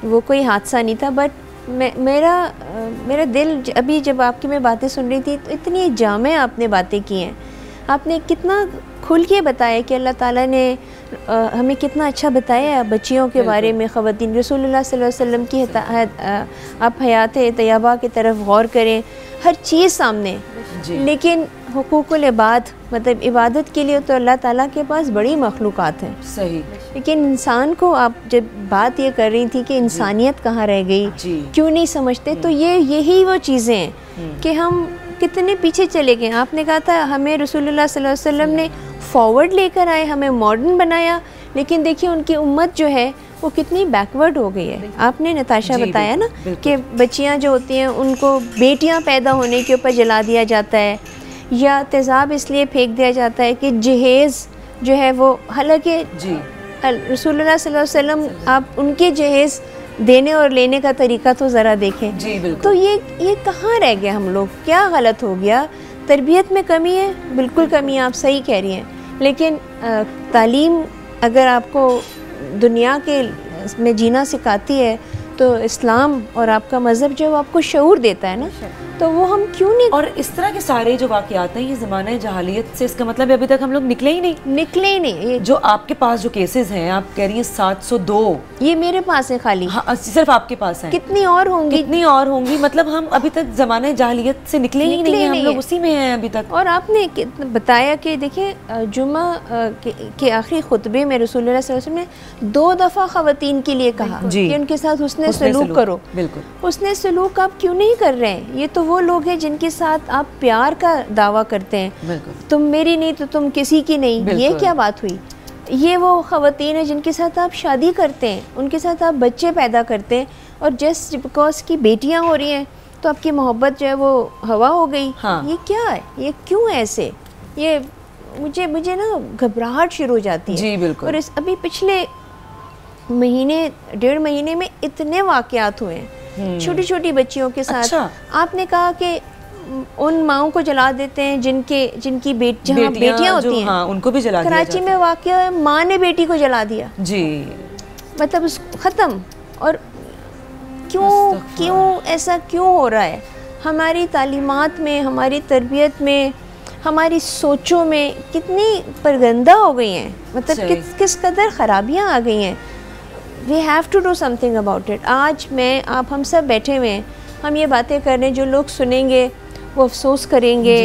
वो कोई हादसा नहीं था बट मैं मेरा मेरा दिल अभी जब आपकी मैं बातें सुन रही थी तो इतनी जामे आपने बातें की हैं। आपने कितना खुल के बताया कि अल्लाह ताला ने अ, हमें कितना अच्छा बताया बच्चियों के बारे में सल्लल्लाहु अलैहि वसल्लम की हता- अ, आप हयात तय्यबा की तरफ़ गौर करें हर चीज़ सामने। लेकिन हुकूकुल इबाद मतलब इबादत के लिए तो अल्लाह ताला के पास बड़ी मखलूक हैं। सही। लेकिन इंसान को आप जब बात ये कर रही थी कि इंसानियत कहाँ रह गई क्यों नहीं समझते? तो ये यही वो चीज़ें हैं कि हम कितने पीछे चले गए। आपने कहा था हमें रसूलुल्लाह सल्लल्लाहु अलैहि वसल्लम ने फॉरवर्ड लेकर आए हमें मॉडर्न बनाया लेकिन देखिए उनकी उम्मत जो है वो कितनी बैकवर्ड हो गई है। आपने नताशा बताया ना कि बच्चियाँ जो होती हैं उनको बेटियाँ पैदा होने के ऊपर जला दिया जाता है या तेज़ाब इसलिए फेंक दिया जाता है कि जहेज़ जो है वो हालाँकि जी। अल- रसूलुल्लाह सल्लल्लाहु अलैहि वसल्लम आप उनके जहेज़ देने और लेने का तरीका तो ज़रा देखें। जी, बिल्कुल। तो ये ये कहाँ रह गया हम लोग? क्या गलत हो गया? तरबियत में कमी है? बिल्कुल कमी है आप सही कह रही हैं। लेकिन तालीम अगर आपको दुनिया के में जीना सिखाती है तो इस्लाम और आपका मज़हब जो आपको शूर देता है ना? तो वो हम क्यों नहीं और इस तरह के सारे जो वाकयात हैं ये ज़माना जहालियत से इसका मतलब है अभी तक हम लोग निकले ही नहीं। निकले ही नहीं जो आपके पास जो केसेस हैं आप कह रही हैं 702 ये मेरे पास है खाली। हाँ सिर्फ़ आपके पास हैं। कितनी और होंगी? कितनी और होंगी? मतलब हम अभी तक ज़माने जहालियत से निकले ही निकले नहीं हैं हम नहीं लोग उसी में हैं अभी तक। और आपने बताया कि देखिए अ, जुमा के, के आखिरी खुतबे में वसल्लम ने दो दफ़ा ख़वातीन के लिए कहा। कि उनके साथ उसने सलूक करो। बिल्कुल। उसने सलूक आप क्यों नहीं कर रहे हैं? ये तो वो लोग हैं जिनके साथ आप प्यार का दावा करते हैं। तुम मेरी नहीं तो तुम किसी की नहीं। ये क्या बात हुई? ये वो ख़वातीन हैं जिनके साथ आप शादी करते हैं। उनके साथ आप बच्चे पैदा करते हैं और जस्ट बिकॉज़ की बेटियाँ हो रही हैं तो आपकी मोहब्बत जो है वो हवा हो गई। हाँ। ये क्या है? ये क्यों है ऐसे? ये मुझे मुझे ना घबराहट शुरू हो जाती है। जी, बिल्कुल। और इस अभी पिछले महीने डेढ़ महीने में इतने वाकयात हुए हैं। छोटी छोटी बच्चियों के साथ। अच्छा। आपने कहा कि उन माओं को जला देते हैं जिनके जिनकी बेट जहाँ बेटियाँ बेटियाँ होती हैं। हाँ, उनको भी जला कराची में वाकया माँ ने बेटी को जला दिया। जी। मतलब उस ख़त्म। और क्यों। क्यों ऐसा क्यों हो रहा है? हमारी तालीमत में हमारी तरबियत में हमारी सोचों में कितनी परगंदा हो गई हैं। मतलब किस किस कदर ख़राबियाँ आ गई हैं। We have to do something about it आज मैं आप हम सब बैठे हुए हैं। हम ये बातें कर रहे हैं जो लोग सुनेंगे वो अफसोस करेंगे।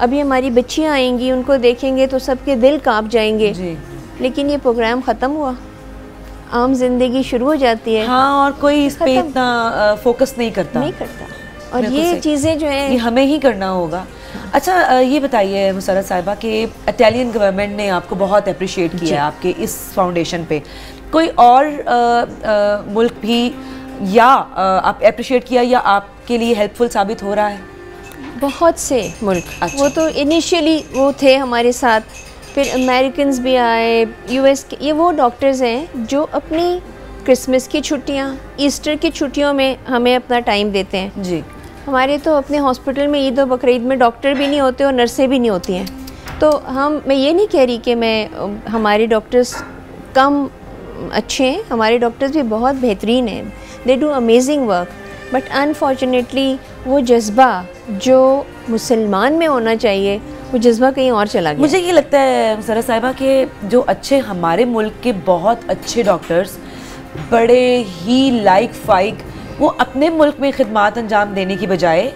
अभी हमारी बच्चियाँ आएँगी उनको देखेंगे तो सबके दिल काँप जाएँगे। जी। लेकिन ये प्रोग्राम ख़त्म हुआ। आम ज़िंदगी शुरू हो जाती है। हाँ और कोई इस पे इतना फोकस नहीं करता। नहीं करता। और ये चीज़ें जो ये है हमें ही करना होगा। अच्छा ये बताइए मुसरत साहिबा कि इटालियन गवर्नमेंट ने आपको बहुत अप्रिशिएट किया है आपके इस फाउंडेशन पे। कोई और अ, अ, मुल्क भी या अ, आप अप्रिशिएट किया या आपके लिए हेल्पफुल साबित हो रहा है? बहुत से मुल्क अच्छा। वो तो इनिशियली वो थे हमारे साथ फिर अमेरिकन भी आए यूएस के ये वो डॉक्टर्स हैं जो अपनी क्रिसमस की छुट्टियाँ ईस्टर की छुट्टियों में हमें अपना टाइम देते हैं। जी। हमारे तो अपने हॉस्पिटल में ईद और बकरीद में डॉक्टर भी नहीं होते और नर्सें भी नहीं होती हैं। तो हम, मैं ये नहीं कह रही कि मैं हमारे डॉक्टर्स कम अच्छे हैं, हमारे डॉक्टर्स भी बहुत बेहतरीन हैं। They do amazing work but unfortunately वो जज्बा जो मुसलमान में होना चाहिए, वो जज्बा कहीं और चला गया। मुझे ये लगता है, मुसरत साहिबा, कि जो अच्छे हमारे मुल्क के बहुत अच्छे डॉक्टर्स, बड़े ही लाइक फाइक वो अपने मुल्क में खिदमात अंजाम देने की बजाय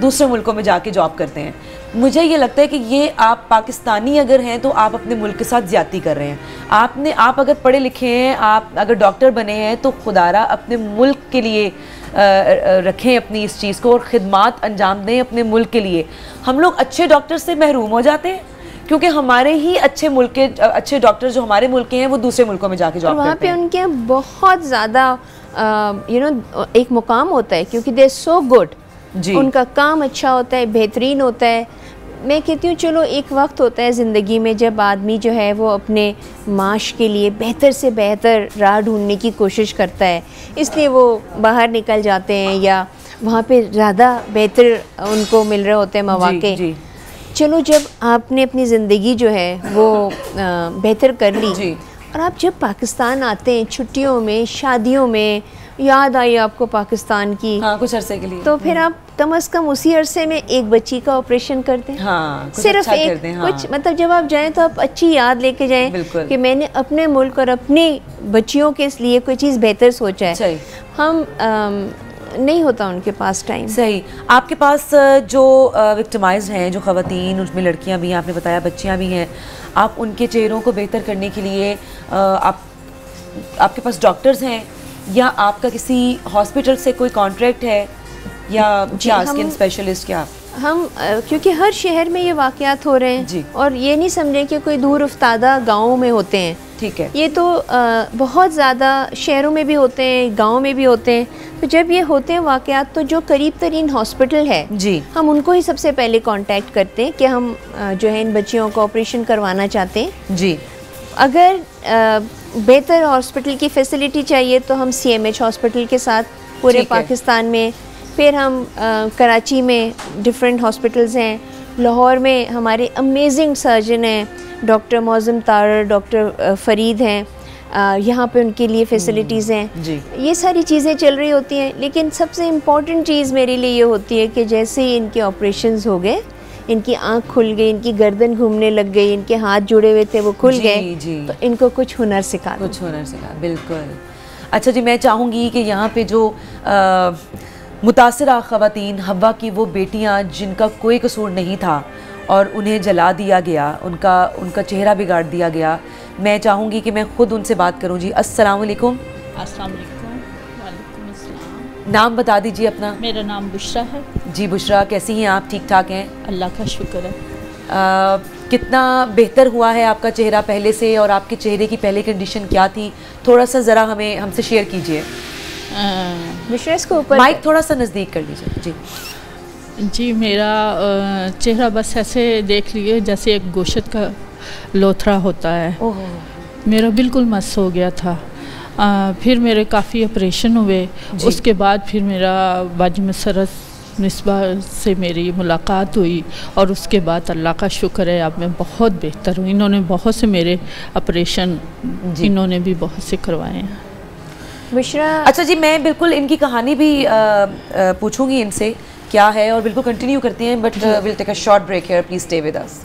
दूसरे मुल्कों में जाके जॉब करते हैं। मुझे ये लगता है कि ये आप पाकिस्तानी अगर हैं तो आप अपने मुल्क के साथ ज़्यादती कर रहे हैं। आपने आप अगर पढ़े लिखे हैं आप अगर डॉक्टर बने हैं तो खुदारा अपने मुल्क के लिए रखें अपनी इस चीज़ को और ख़िदमात अंजाम दें अपने मुल्क के लिए। हम लोग अच्छे डॉक्टर से महरूम हो जाते हैं क्योंकि हमारे ही अच्छे मुल्क के अच्छे डॉक्टर जो हमारे मुल्क के हैं वो दूसरे मुल्कों में जाके जॉब वहाँ पे उनके बहुत ज़्यादा यू नो एक मुकाम होता है क्योंकि दे सो गुड उनका काम अच्छा होता है बेहतरीन होता है। मैं कहती हूँ चलो एक वक्त होता है ज़िंदगी में जब आदमी जो है वो अपने माश के लिए बेहतर से बेहतर राह ढूँढने की कोशिश करता है। इसलिए वो बाहर निकल जाते हैं या वहाँ पे ज़्यादा बेहतर उनको मिल रहे होते हैं मौाक़े। चलो जब आपने अपनी ज़िंदगी जो है वो बेहतर कर ली जी। और आप जब पाकिस्तान आते हैं छुट्टियों में शादियों में याद आई आपको पाकिस्तान की? हाँ कुछ अरसे के लिए। तो फिर आप कम अज़ कम उसी अरसे में एक बच्ची का ऑपरेशन करते हैं। हाँ सिर्फ़ अच्छा एक दें हाँ कुछ मतलब जब आप जाएँ तो आप अच्छी याद लेके जाएँ कि मैंने अपने मुल्क और अपनी बच्चियों के लिए कोई चीज़ बेहतर सोचा है। हम अम, नहीं होता उनके पास टाइम सही. आपके पास जो विक्टिमाइज हैं जो ख़वातीन उसमें लड़कियाँ भी हैं आपने बताया बच्चियाँ भी हैं आप उनके चेहरों को बेहतर करने के लिए आप आपके पास डॉक्टर्स हैं या आपका किसी हॉस्पिटल से कोई कॉन्ट्रैक्ट है या क्या स्किन स्पेशलिस्ट क्या? हम क्योंकि हर शहर में ये वाक़यात हो रहे हैं जी। और ये नहीं समझें कि कोई दूर उफ्तादा गाँव में होते हैं। ठीक है। ये तो अ, बहुत ज़्यादा शहरों में भी होते हैं गाँव में भी होते हैं। तो जब ये होते हैं वाक़यात तो जो करीब तरीन हॉस्पिटल है जी। हम उनको ही सबसे पहले कांटेक्ट करते हैं कि हम जो है इन बच्चियों का ऑपरेशन करवाना चाहते हैं। जी। अगर बेहतर हॉस्पिटल की फैसिलिटी चाहिए तो हम सी एम एच हॉस्पिटल के साथ पूरे पाकिस्तान में फिर हम अ, कराची में डिफरेंट हॉस्पिटल्स हैं लाहौर में हमारे अमेजिंग सर्जन हैं। डॉक्टर मौज़म तार डॉक्टर फरीद हैं। यहाँ पे उनके लिए फैसिलिटीज़ हैं। जी। ये सारी चीज़ें चल रही होती हैं लेकिन सबसे इंपॉर्टेंट चीज़ मेरे लिए ये होती है कि जैसे ही इनके ऑपरेशन हो गए इनकी आँख खुल गई इनकी गर्दन घूमने लग गई इनके हाथ जुड़े हुए थे वो खुल गए तो इनको कुछ हुनर सिखा कुछ हुनर सिखा बिल्कुल। अच्छा जी मैं चाहूँगी कि यहाँ पे जो मुतासरा ख़वातीन हवा की वो बेटियाँ जिनका कोई कसूर नहीं था और उन्हें जला दिया गया उनका उनका चेहरा बिगाड़ दिया गया। मैं चाहूँगी कि मैं ख़ुद उनसे बात करूँ। जी अस्सलाम। नाम बता दीजिए अपना। मेरा नाम बुशरा है। जी बुशरा कैसी हैं आप? ठीक ठाक हैं? अल्लाह का शुक्र है। आ, कितना बेहतर हुआ है आपका चेहरा पहले से और आपके चेहरे की पहले कंडीशन क्या थी? थोड़ा सा ज़रा हमें हमसे शेयर कीजिए। मिश्रा इसको ऊपर माइक थोड़ा सा नज़दीक कर लीजिए। जी। जी मेरा चेहरा बस ऐसे देख लिए जैसे एक गोशत का लोथरा होता है। मेरा बिल्कुल मस हो गया था। अ, फिर मेरे काफ़ी ऑपरेशन हुए। उसके बाद फिर मेरा बाजी मसरत निस्बा से मेरी मुलाकात हुई और उसके बाद अल्लाह का शुक्र है अब मैं बहुत बेहतर हूँ। इन्होंने बहुत से मेरे ऑपरेशन इन्होंने भी बहुत से करवाए हैं। मिश्रा अच्छा जी मैं बिल्कुल इनकी कहानी भी पूछूँगी इनसे। क्या है और बिल्कुल कंटिन्यू करती हैं but will take a short break here please stay with us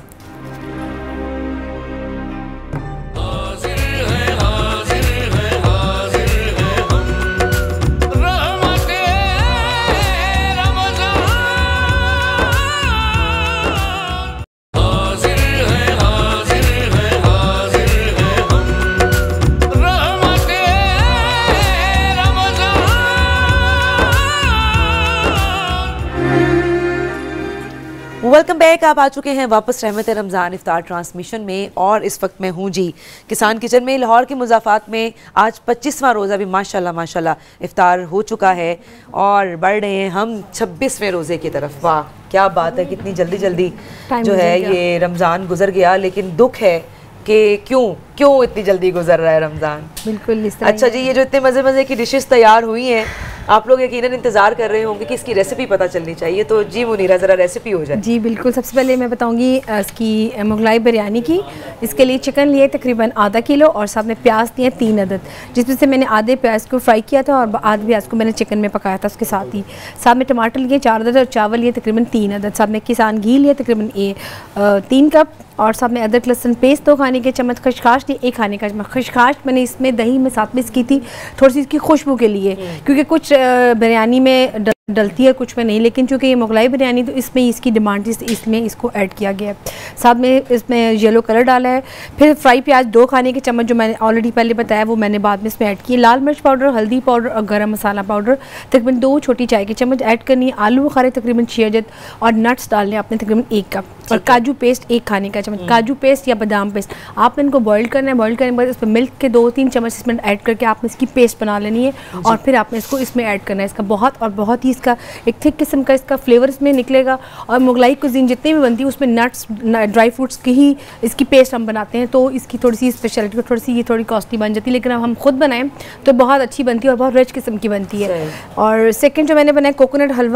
welcome back आप आ चुके हैं वापस रहमत रमज़ान इफ्तार ट्रांसमिशन में और इस वक्त मैं हूँ जी किसान किचन में लाहौर के मुजाफात में। आज 25वां रोज़ा भी माशाल्लाह माशाल्लाह इफ्तार हो चुका है और बढ़ रहे हैं हम 26वें रोज़े की तरफ़। वाह क्या बात है कितनी जल्दी जल्दी जो है ये रमज़ान गुजर गया लेकिन दुख है कि क्यों क्यों इतनी जल्दी गुजर रहा है रमज़ान? बिल्कुल इस तरह अच्छा जी ये जो इतने मज़े मज़े की डिशेस तैयार हुई हैं आप लोग यकीनन इंतज़ार कर रहे होंगे कि इसकी रेसिपी पता चलनी चाहिए तो जी मुनीरा ज़रा रेसिपी हो जाए। जी बिल्कुल। सबसे पहले मैं बताऊँगी इसकी मुगलाई बिरयानी की। इसके लिए चिकन लिए तकरीबन आधा किलो और साथ में प्याज दिए तीन अदद जिसमें से मैंने आधे प्याज को फ्राई किया था और आधे प्याज को मैंने चिकन में पकाया था उसके साथ ही। साथ में टमाटर लिए चार अदद और चावल लिए तकरीबन तीन अदद साथ में किसान घी लिए तकरीबन तीन कप और साथ में अदरक लहसुन पेस्ट दो खाने के चम्मच खशखाश लिए एक खाने का खशखाश मैंने इसमें दही में साथ में की थी थोड़ी सी इसकी खुशबू के लिए क्योंकि कुछ बिरयानी में डलती है कुछ में नहीं लेकिन चूँकि ये मुगलाई बिरयानी तो इसमें इसकी डिमांड थी इसमें इसको ऐड किया गया है। साथ में इसमें येलो कलर डाला है। फिर फ्राई प्याज दो खाने के चम्मच जो मैंने ऑलरेडी पहले बताया वो मैंने बाद में इसमें ऐड किए। लाल मिर्च पाउडर हल्दी पाउडर और गरम मसाला पाउडर तकरीबन दो छोटी चाय की चम्मच ऐड करनी है। आलू बुखारे तकरीबन छः अदद और नट्स डालने आपने तकरीबन एक कप। और काजू पेस्ट एक खाने का चम्मच। काजू पेस्ट या बादाम पेस्ट आपने इनको बॉईल करना है। बॉईल करने के बाद इसमें मिल्क के दो तीन चम्मच इसमें ऐड करके आपने इसकी पेस्ट बना लेनी है। और फिर आपने इसको इसमें ऐड करना है। इसका बहुत और बहुत ही इसका एक थिक किस्म का इसका फ्लेवर इसमें निकलेगा। और मुगलाई कुजीन जितनी भी बनती है उसमें नट्स ड्राई फ्रूट्स की ही इसकी पेस्ट हम बनाते हैं तो इसकी थोड़ी सी स्पेशलिटी थोड़ी सी ये थोड़ी कॉस्टली बन जाती है। लेकिन अब हम खुद बनाएँ तो बहुत अच्छी बनती है और बहुत रिच किस्म की बनती है। और सेकेंड जो मैंने बनाया कोकोनट हलवा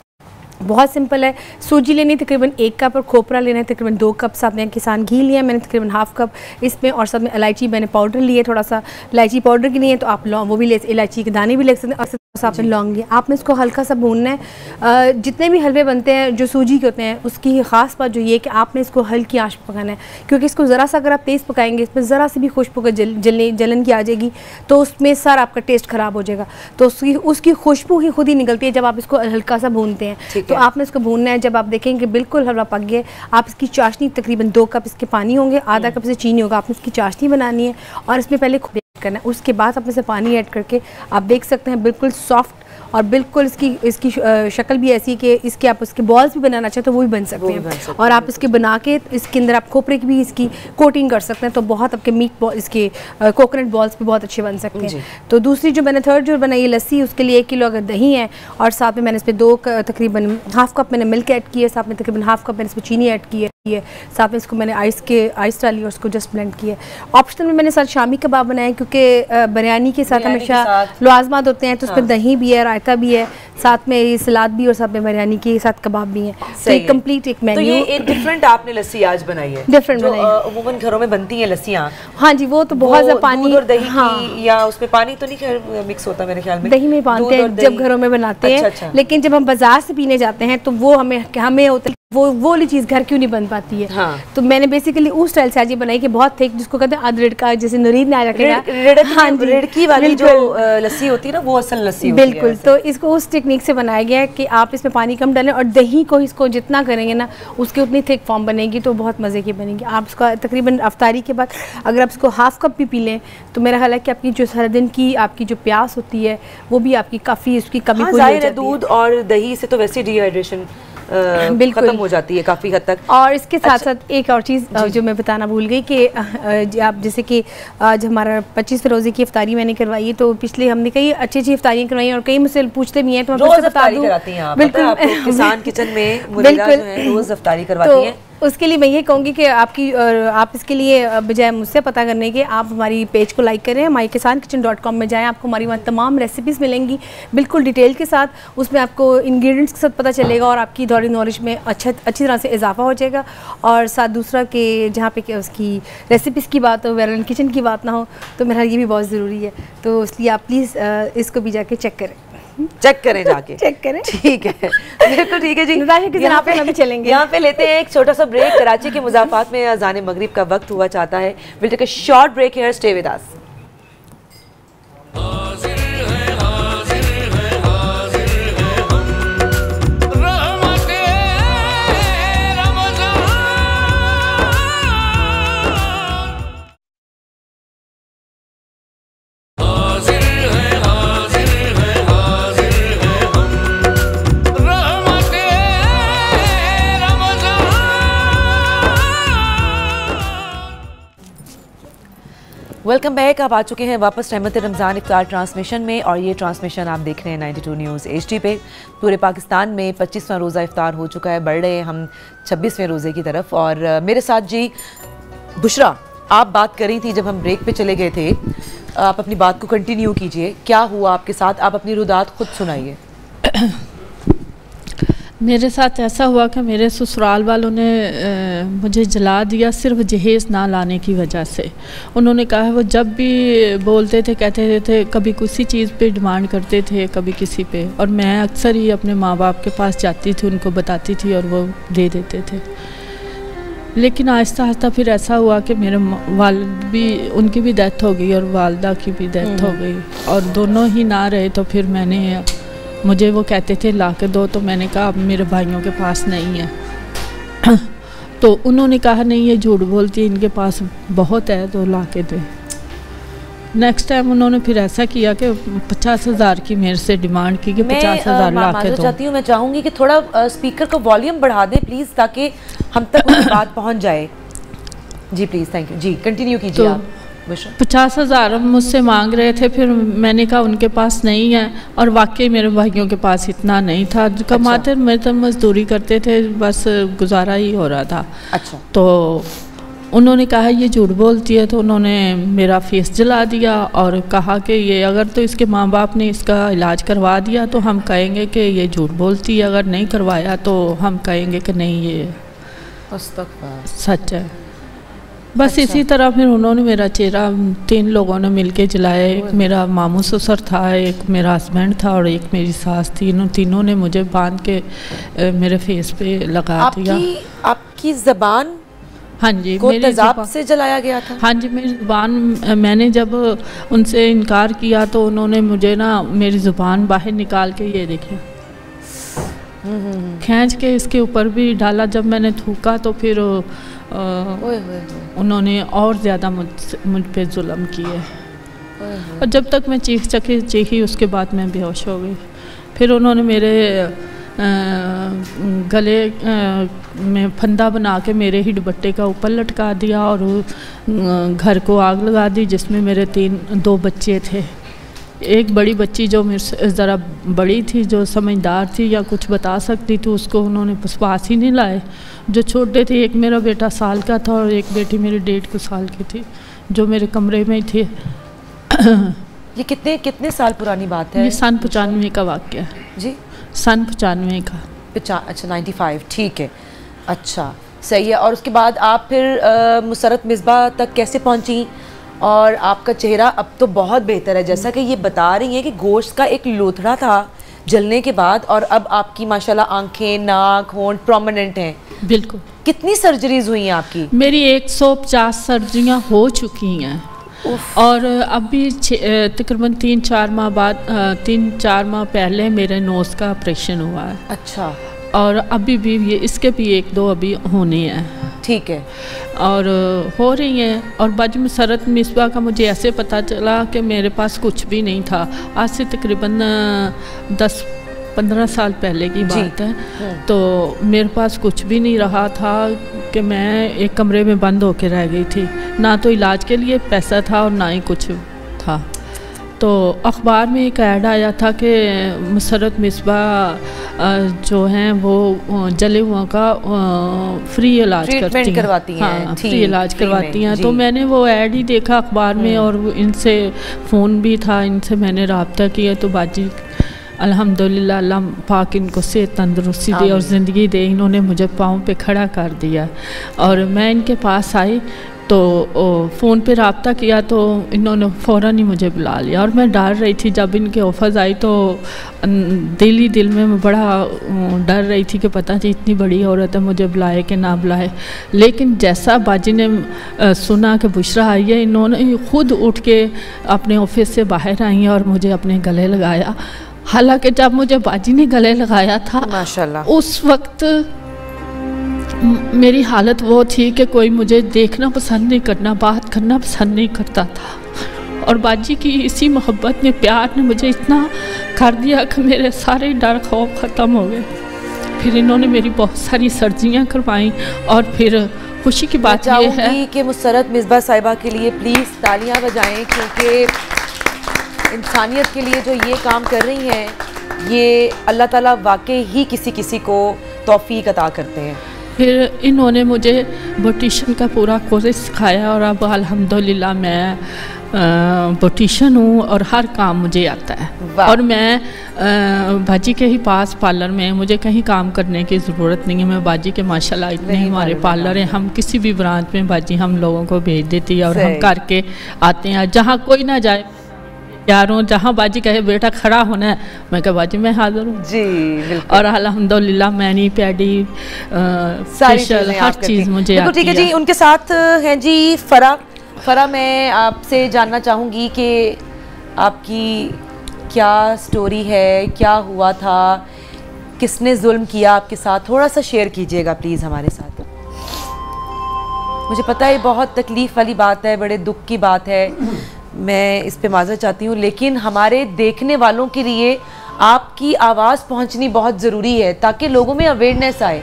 बहुत सिंपल है। सूजी लेनी है तकरीबन एक कप और खोपरा लेना है तकरीबन दो कप साथ में किसान घी लिया है मैंने तकरीबन हाफ़ कप इसमें। और साथ में इलायची मैंने पाउडर लिए थोड़ा सा इलायची पाउडर की नहीं है तो आप लौंग वो भी ले इलायची के दाने भी ले सकते हैं। साथ में लौंग आपने इसको हल्का सा भूनना है। जितने भी हलवे बनते हैं जो सूजी के होते हैं उसकी ही ख़ास बात जो ये है कि आपने इसको हल्की आँच पकाना है। क्योंकि इसको ज़रा सा अगर आप तेज़ पकाएँगे इसमें ज़रा सी भी खुशबू का जल, जलने जलन की आ जाएगी तो उसमें सारा आपका टेस्ट ख़राब हो जाएगा। तो उसकी उसकी खुशबू ही खुद ही निकलती है जब आप इसको हल्का सा भूनते हैं। तो आपने इसको भूनना है जब आप देखेंगे बिल्कुल हलवा पक गया आप इसकी चाशनी तकरीबन दो कप इसके पानी होंगे आधा कप से चीनी होगा। आपने इसकी चाशनी बनानी है और इसमें पहले करना है। उसके बाद आप इसे पानी ऐड करके आप देख सकते हैं बिल्कुल सॉफ्ट और बिल्कुल इसकी इसकी शक्ल भी ऐसी कि इसके आप उसके बॉल्स भी बनाना चाहते तो वो भी बन सकते बन हैं। सकते और आप इसके बना के इसके अंदर आप खोपरे की भी इसकी कोटिंग कर सकते हैं तो बहुत आपके मीट बॉल इसके कोकोनट बॉल्स भी बहुत अच्छे बन सकते हैं। तो दूसरी जो मैंने थर्ड जो बनाई है लस्सी उसके लिए एक किलो अगर दही है और साथ में मैंने इस पर दो तकरीबन हाफ़ कप मैंने मिल्क ऐड की है साथ में तकरीबन हाफ़ कप मैंने इसमें चीनी ऐड की है। है। साथ में इसको मैंने आइस के आइस डाली और उसको जस्ट ब्लेंड किया ऑप्शनल में मैंने साथ शामी कबाब बनाए क्योंकि बिरयानी के साथ हमेशा लाजमात होते हैं तो उसमें हाँ। दही भी है रायता भी है साथ में ये सलाद भी और साथ में बिरयानी के साथ कबाब भी हैं। तो एक। कंप्लीट एक तो ये एक डिफरेंट आपने लस्सी आज बनाई है। जो बनाई। अमूमन घरों में बनती हैं लस्सियाँ। हाँ जी वो तो बहुत ज़्यादा पानी और दही हाँ। की या उसमें पानी तो नहीं खैर मिक्स होता मेरे ख्याल में। दही में बांधते हैं जब घरों में बनाते अच्छा, हैं। अच्छा। लेकिन जब हम बाज़ार से पीने जाते हैं तो वो हमें हमें होता है वो वो वाली चीज़ घर क्यों नहीं बन पाती है? हाँ। तो मैंने बेसिकली उस स्टाइल से आज ये बनाई कि बहुत थिक जिसको कहते हैं अदरक का जैसे नरीद ने आ रखेगा। रिड़- रिड़क- वाली जो लस्सी होती है ना वो असल लस्सी होती है बिल्कुल। तो इसको उस टेक्निक से बनाया गया है कि आप इसमें पानी कम डालें और दही को इसको जितना करेंगे ना उसकी उतनी थिक फॉर्म बनेगी तो बहुत मज़े की बनेगी। आप इसका तकरीबन अफ्तारी के बाद अगर आप इसको हाफ़ कप भी पी लें तो मेरा ख्याल है कि आपकी जो सारा दिन की आपकी जो प्यास होती है वो भी आपकी काफ़ी उसकी कमी हाँ हो है। दूध और दही से तो वैसे डिहाइड्रेशन बिल्कुल। खत्म हो जाती है काफ़ी हद तक और इसके साथ अच्छा। साथ एक और चीज़ जो मैं बताना भूल गई कि आप जैसे कि आज हमारा पच्चीस रोज़े की इफ्तारी मैंने करवाई है तो पिछले हमने कई अच्छी अच्छी इफ्तारियाँ करवाई हैं और कई मुझसे पूछते भी हैं तो मैं बता अफ्तारी दूँ। हैं बिल्कुल किसान किचन में बिल्कुल। रोज अफ्तारी करवाती तो हैं उसके लिए मैं ये कहूँगी कि आपकी आप इसके लिए बजाय मुझसे पता करने के, आप हमारी पेज को लाइक करें, हमारी किसान किचन डॉट कॉम में जाएँ, आपको हमारी वहाँ तमाम रेसिपीज़ मिलेंगी बिल्कुल डिटेल के साथ। उसमें आपको इंग्रेडिएंट्स के साथ पता चलेगा और आपकी दौरी नॉलेज में अच्छा अच्छी तरह से इजाफा हो जाएगा। और साथ दूसरा कि जहाँ पे उसकी रेसिपीज़ की बात हो वेरन किचन की बात ना हो तो मेरा ये भी बहुत ज़रूरी है। तो इसलिए आप प्लीज़ इसको भी जाके चेक करें। चेक करें जाके। चेक करें। ठीक है। बिल्कुल ठीक है जी। यहाँ पे चलेंगे। यहाँ पे लेते हैं एक छोटा सा ब्रेक कराची के मुजाफात में अजान मगरब का वक्त हुआ चाहता है। Will take a short break here stay with us welcome back. आप आ चुके हैं वापस रहमत रमज़ान इफ्तार ट्रांसमिशन में और ये ट्रांसमिशन आप देख रहे हैं 92 न्यूज़ एच पे। पूरे पाकिस्तान में 25वां रोज़ा इफ्तार हो चुका है बढ़ रहे हम 26वें रोज़े की तरफ़। और मेरे साथ जी बुशरा आप बात कर रही थी जब हम ब्रेक पे चले गए थे। आप अपनी बात को कंटिन्यू कीजिए। क्या हुआ आपके साथ? आप अपनी रुदात खुद सुनाइए। मेरे साथ ऐसा हुआ कि मेरे ससुराल वालों ने अ, मुझे जला दिया सिर्फ़ जहेज़ ना लाने की वजह से। उन्होंने कहा वो जब भी बोलते थे कहते थे कभी किसी चीज़ पे डिमांड करते थे कभी किसी पे। और मैं अक्सर ही अपने माँ बाप के पास जाती थी उनको बताती थी और वो दे देते थे। लेकिन आहिस्ता आहिस्ता फिर ऐसा हुआ कि मेरे वालिद भी उनकी भी डेथ हो गई और वालदा की भी डेथ हो गई। और दोनों ही ना रहे तो फिर मैंने मुझे वो कहते थे ला के दो। तो मैंने कहा अब मेरे भाइयों के पास नहीं है। तो उन्होंने कहा नहीं ये झूठ बोलती है इनके पास बहुत है तो ला के दे। नेक्स्ट टाइम उन्होंने फिर ऐसा किया कि पचास हज़ार की मेरे से डिमांड की कि पचास हज़ार ला के दो। चाहती हूँ मैं चाहूँगी कि थोड़ा अ, स्पीकर का वॉल्यूम बढ़ा दें प्लीज़ ताकि हम तक बात पहुँच जाए। जी प्लीज़ थैंक यू जी कंटिन्यू कीजिए तो- आप। पचास हज़ार मुझसे मांग रहे थे फिर मैंने कहा उनके पास नहीं है। और वाकई मेरे भाइयों के पास इतना नहीं था। कमाते मैं तो मजदूरी करते थे बस गुजारा ही हो रहा था। अच्छा। तो उन्होंने कहा ये झूठ बोलती है। तो उन्होंने मेरा फेस जला दिया और कहा कि ये अगर तो इसके माँ बाप ने इसका इलाज करवा दिया तो हम कहेंगे कि ये झूठ बोलती है। अगर नहीं करवाया तो हम कहेंगे कि नहीं ये सच है। बस अच्छा। इसी तरह फिर उन्होंने मेरा चेहरा तीन लोगों ने मिलके जलाया। एक मेरा मामू ससुर था एक मेरा हस्बैंड था और एक मेरी सास थी। इन तीनों ने मुझे बाँध के मेरे फेस पे लगा दिया। आपकी आपकी जबान हाँ जी को मेरी तेजाब से जलाया गया था? हाँ जी मेरी ज़ुबान मैंने जब उनसे इनकार किया तो उन्होंने मुझे ना मेरी ज़ुबान बाहर निकाल के ये देखिए। खींच के इसके ऊपर भी डाला। जब मैंने थूका तो फिर उन्होंने और ज़्यादा मुझ मुझ पे जुल्म किए। और जब तक मैं चीख चखी चीखी उसके बाद मैं बेहोश हो गई। फिर उन्होंने मेरे अ, गले अ, में फंदा बना के मेरे ही दुपट्टे का ऊपर लटका दिया और घर को आग लगा दी जिसमें मेरे तीन दो बच्चे थे। एक बड़ी बच्ची जो मेरे से ज़रा बड़ी थी जो समझदार थी या कुछ बता सकती थी उसको उन्होंने पास ही नहीं लाए। जो छोटे थे एक मेरा बेटा साल का था और एक बेटी मेरी डेढ़ को साल की थी जो मेरे कमरे में ही थे। ये कितने कितने साल पुरानी बात है? ये सन पचानवे का वाक्य है। जी? सन पचानवे का। पचा अच्छा 95 ठीक है। अच्छा सही है। और उसके बाद आप फिर मुसरत मिसबा तक कैसे पहुँची? और आपका चेहरा अब तो बहुत बेहतर है। जैसा कि ये बता रही हैं कि गोश्त का एक लोथड़ा था जलने के बाद और अब आपकी माशाल्लाह आँखें नाक होंठ प्रोमिनेंट हैं। बिल्कुल। कितनी सर्जरीज हुई हैं आपकी? मेरी 150 सर्जरियाँ हो चुकी हैं। और अभी तकरीबन तीन चार माह बाद तीन चार माह पहले मेरे नोज़ का ऑपरेशन हुआ है। अच्छा। और अभी भी ये इसके भी एक दो अभी होने हैं। ठीक है। और हो रही हैं। और बज मसरत मिसबा का मुझे ऐसे पता चला कि मेरे पास कुछ भी नहीं था। आज से तकरीबन दस पंद्रह साल पहले की बात है। तो मेरे पास कुछ भी नहीं रहा था कि मैं एक कमरे में बंद होकर रह गई थी। ना तो इलाज के लिए पैसा था और ना ही कुछ था। तो अखबार में एक ऐड आया था कि मसरत मिसबा जो हैं वो जले हुआ का फ्री इलाज करती करवाती हैं, हाँ, फ्री इलाज करवाती हैं। तो मैंने वो ऐड ही देखा अखबार में और इनसे फ़ोन भी था इनसे मैंने रबता किया तो बाजी अल्हम्दुलिल्लाह अल्लाह पाक इनको से तंदरुस्ती दे और ज़िंदगी दे। इन्होंने मुझे पाँव पे खड़ा कर दिया। और मैं इनके पास आई तो फ़ोन पे रबता किया तो इन्होंने फ़ौर ही मुझे बुला लिया और मैं डर रही थी जब इनके ऑफर्स आई तो दिल ही दिल में मैं बड़ा डर रही थी कि पता नहीं इतनी बड़ी औरत है मुझे बुलाए कि ना बुलाए। लेकिन जैसा बाजी ने सुना कि बुशरा आई है इन्होंने खुद उठ के अपने ऑफ़िस से बाहर आई और मुझे अपने गले लगाया। हालाँकि जब मुझे बाजी ने गले लगाया था माशाल्लाह। उस वक्त मेरी हालत वो थी कि कोई मुझे देखना पसंद नहीं करना, बात करना पसंद नहीं करता था। और बाजी की इसी मोहब्बत ने प्यार ने मुझे इतना कर दिया कि मेरे सारे डर खौफ ख़त्म हो गए। फिर इन्होंने मेरी बहुत सारी सर्जरियाँ करवाई और फिर खुशी की बात यह है कि मुसरत मिसबा साहिबा के लिए प्लीज़ तालियाँ बजाएँ, क्योंकि इंसानियत के लिए जो ये काम कर रही हैं, ये अल्लाह ताला वाकई ही किसी किसी को तौफीक अता करते हैं। फिर इन्होंने मुझे ब्यूटिशन का पूरा कोर्स सिखाया और अब अल्हम्दुलिल्लाह मैं ब्यूटिशन हूँ और हर काम मुझे आता है। और मैं बाजी के ही पास पार्लर में मुझे कहीं काम करने की ज़रूरत नहीं है। मैं बाजी के माशाल्लाह इतने ही हमारे पार्लर हैं। हम किसी भी ब्रांच में बाजी हम लोगों को भेज देती है और हम। करके आते हैं। जहाँ कोई ना जाए तैयार हूँ जहाँ बाजी कहे बेटा खड़ा होना है। मैं कहा बाजी मैं हाज़िर हूँ। जी बिल्कुल। और अल्हम्दुलिल्लाह मैनी पैडी फेशियल हर चीज़ मुझे ठीक है जी उनके साथ हैं जी फरा फरा मैं आपसे जानना चाहूँगी कि आपकी क्या स्टोरी है क्या हुआ था किसने जुल्म किया आपके साथ? थोड़ा सा शेयर कीजिएगा प्लीज़ हमारे साथ। मुझे पता है बहुत तकलीफ़ वाली बात है बड़े दुख की बात है। मैं इस पर माजर चाहती हूँ, लेकिन हमारे देखने वालों के लिए आपकी आवाज़ पहुँचनी बहुत ज़रूरी है ताकि लोगों में अवेयरनेस आए।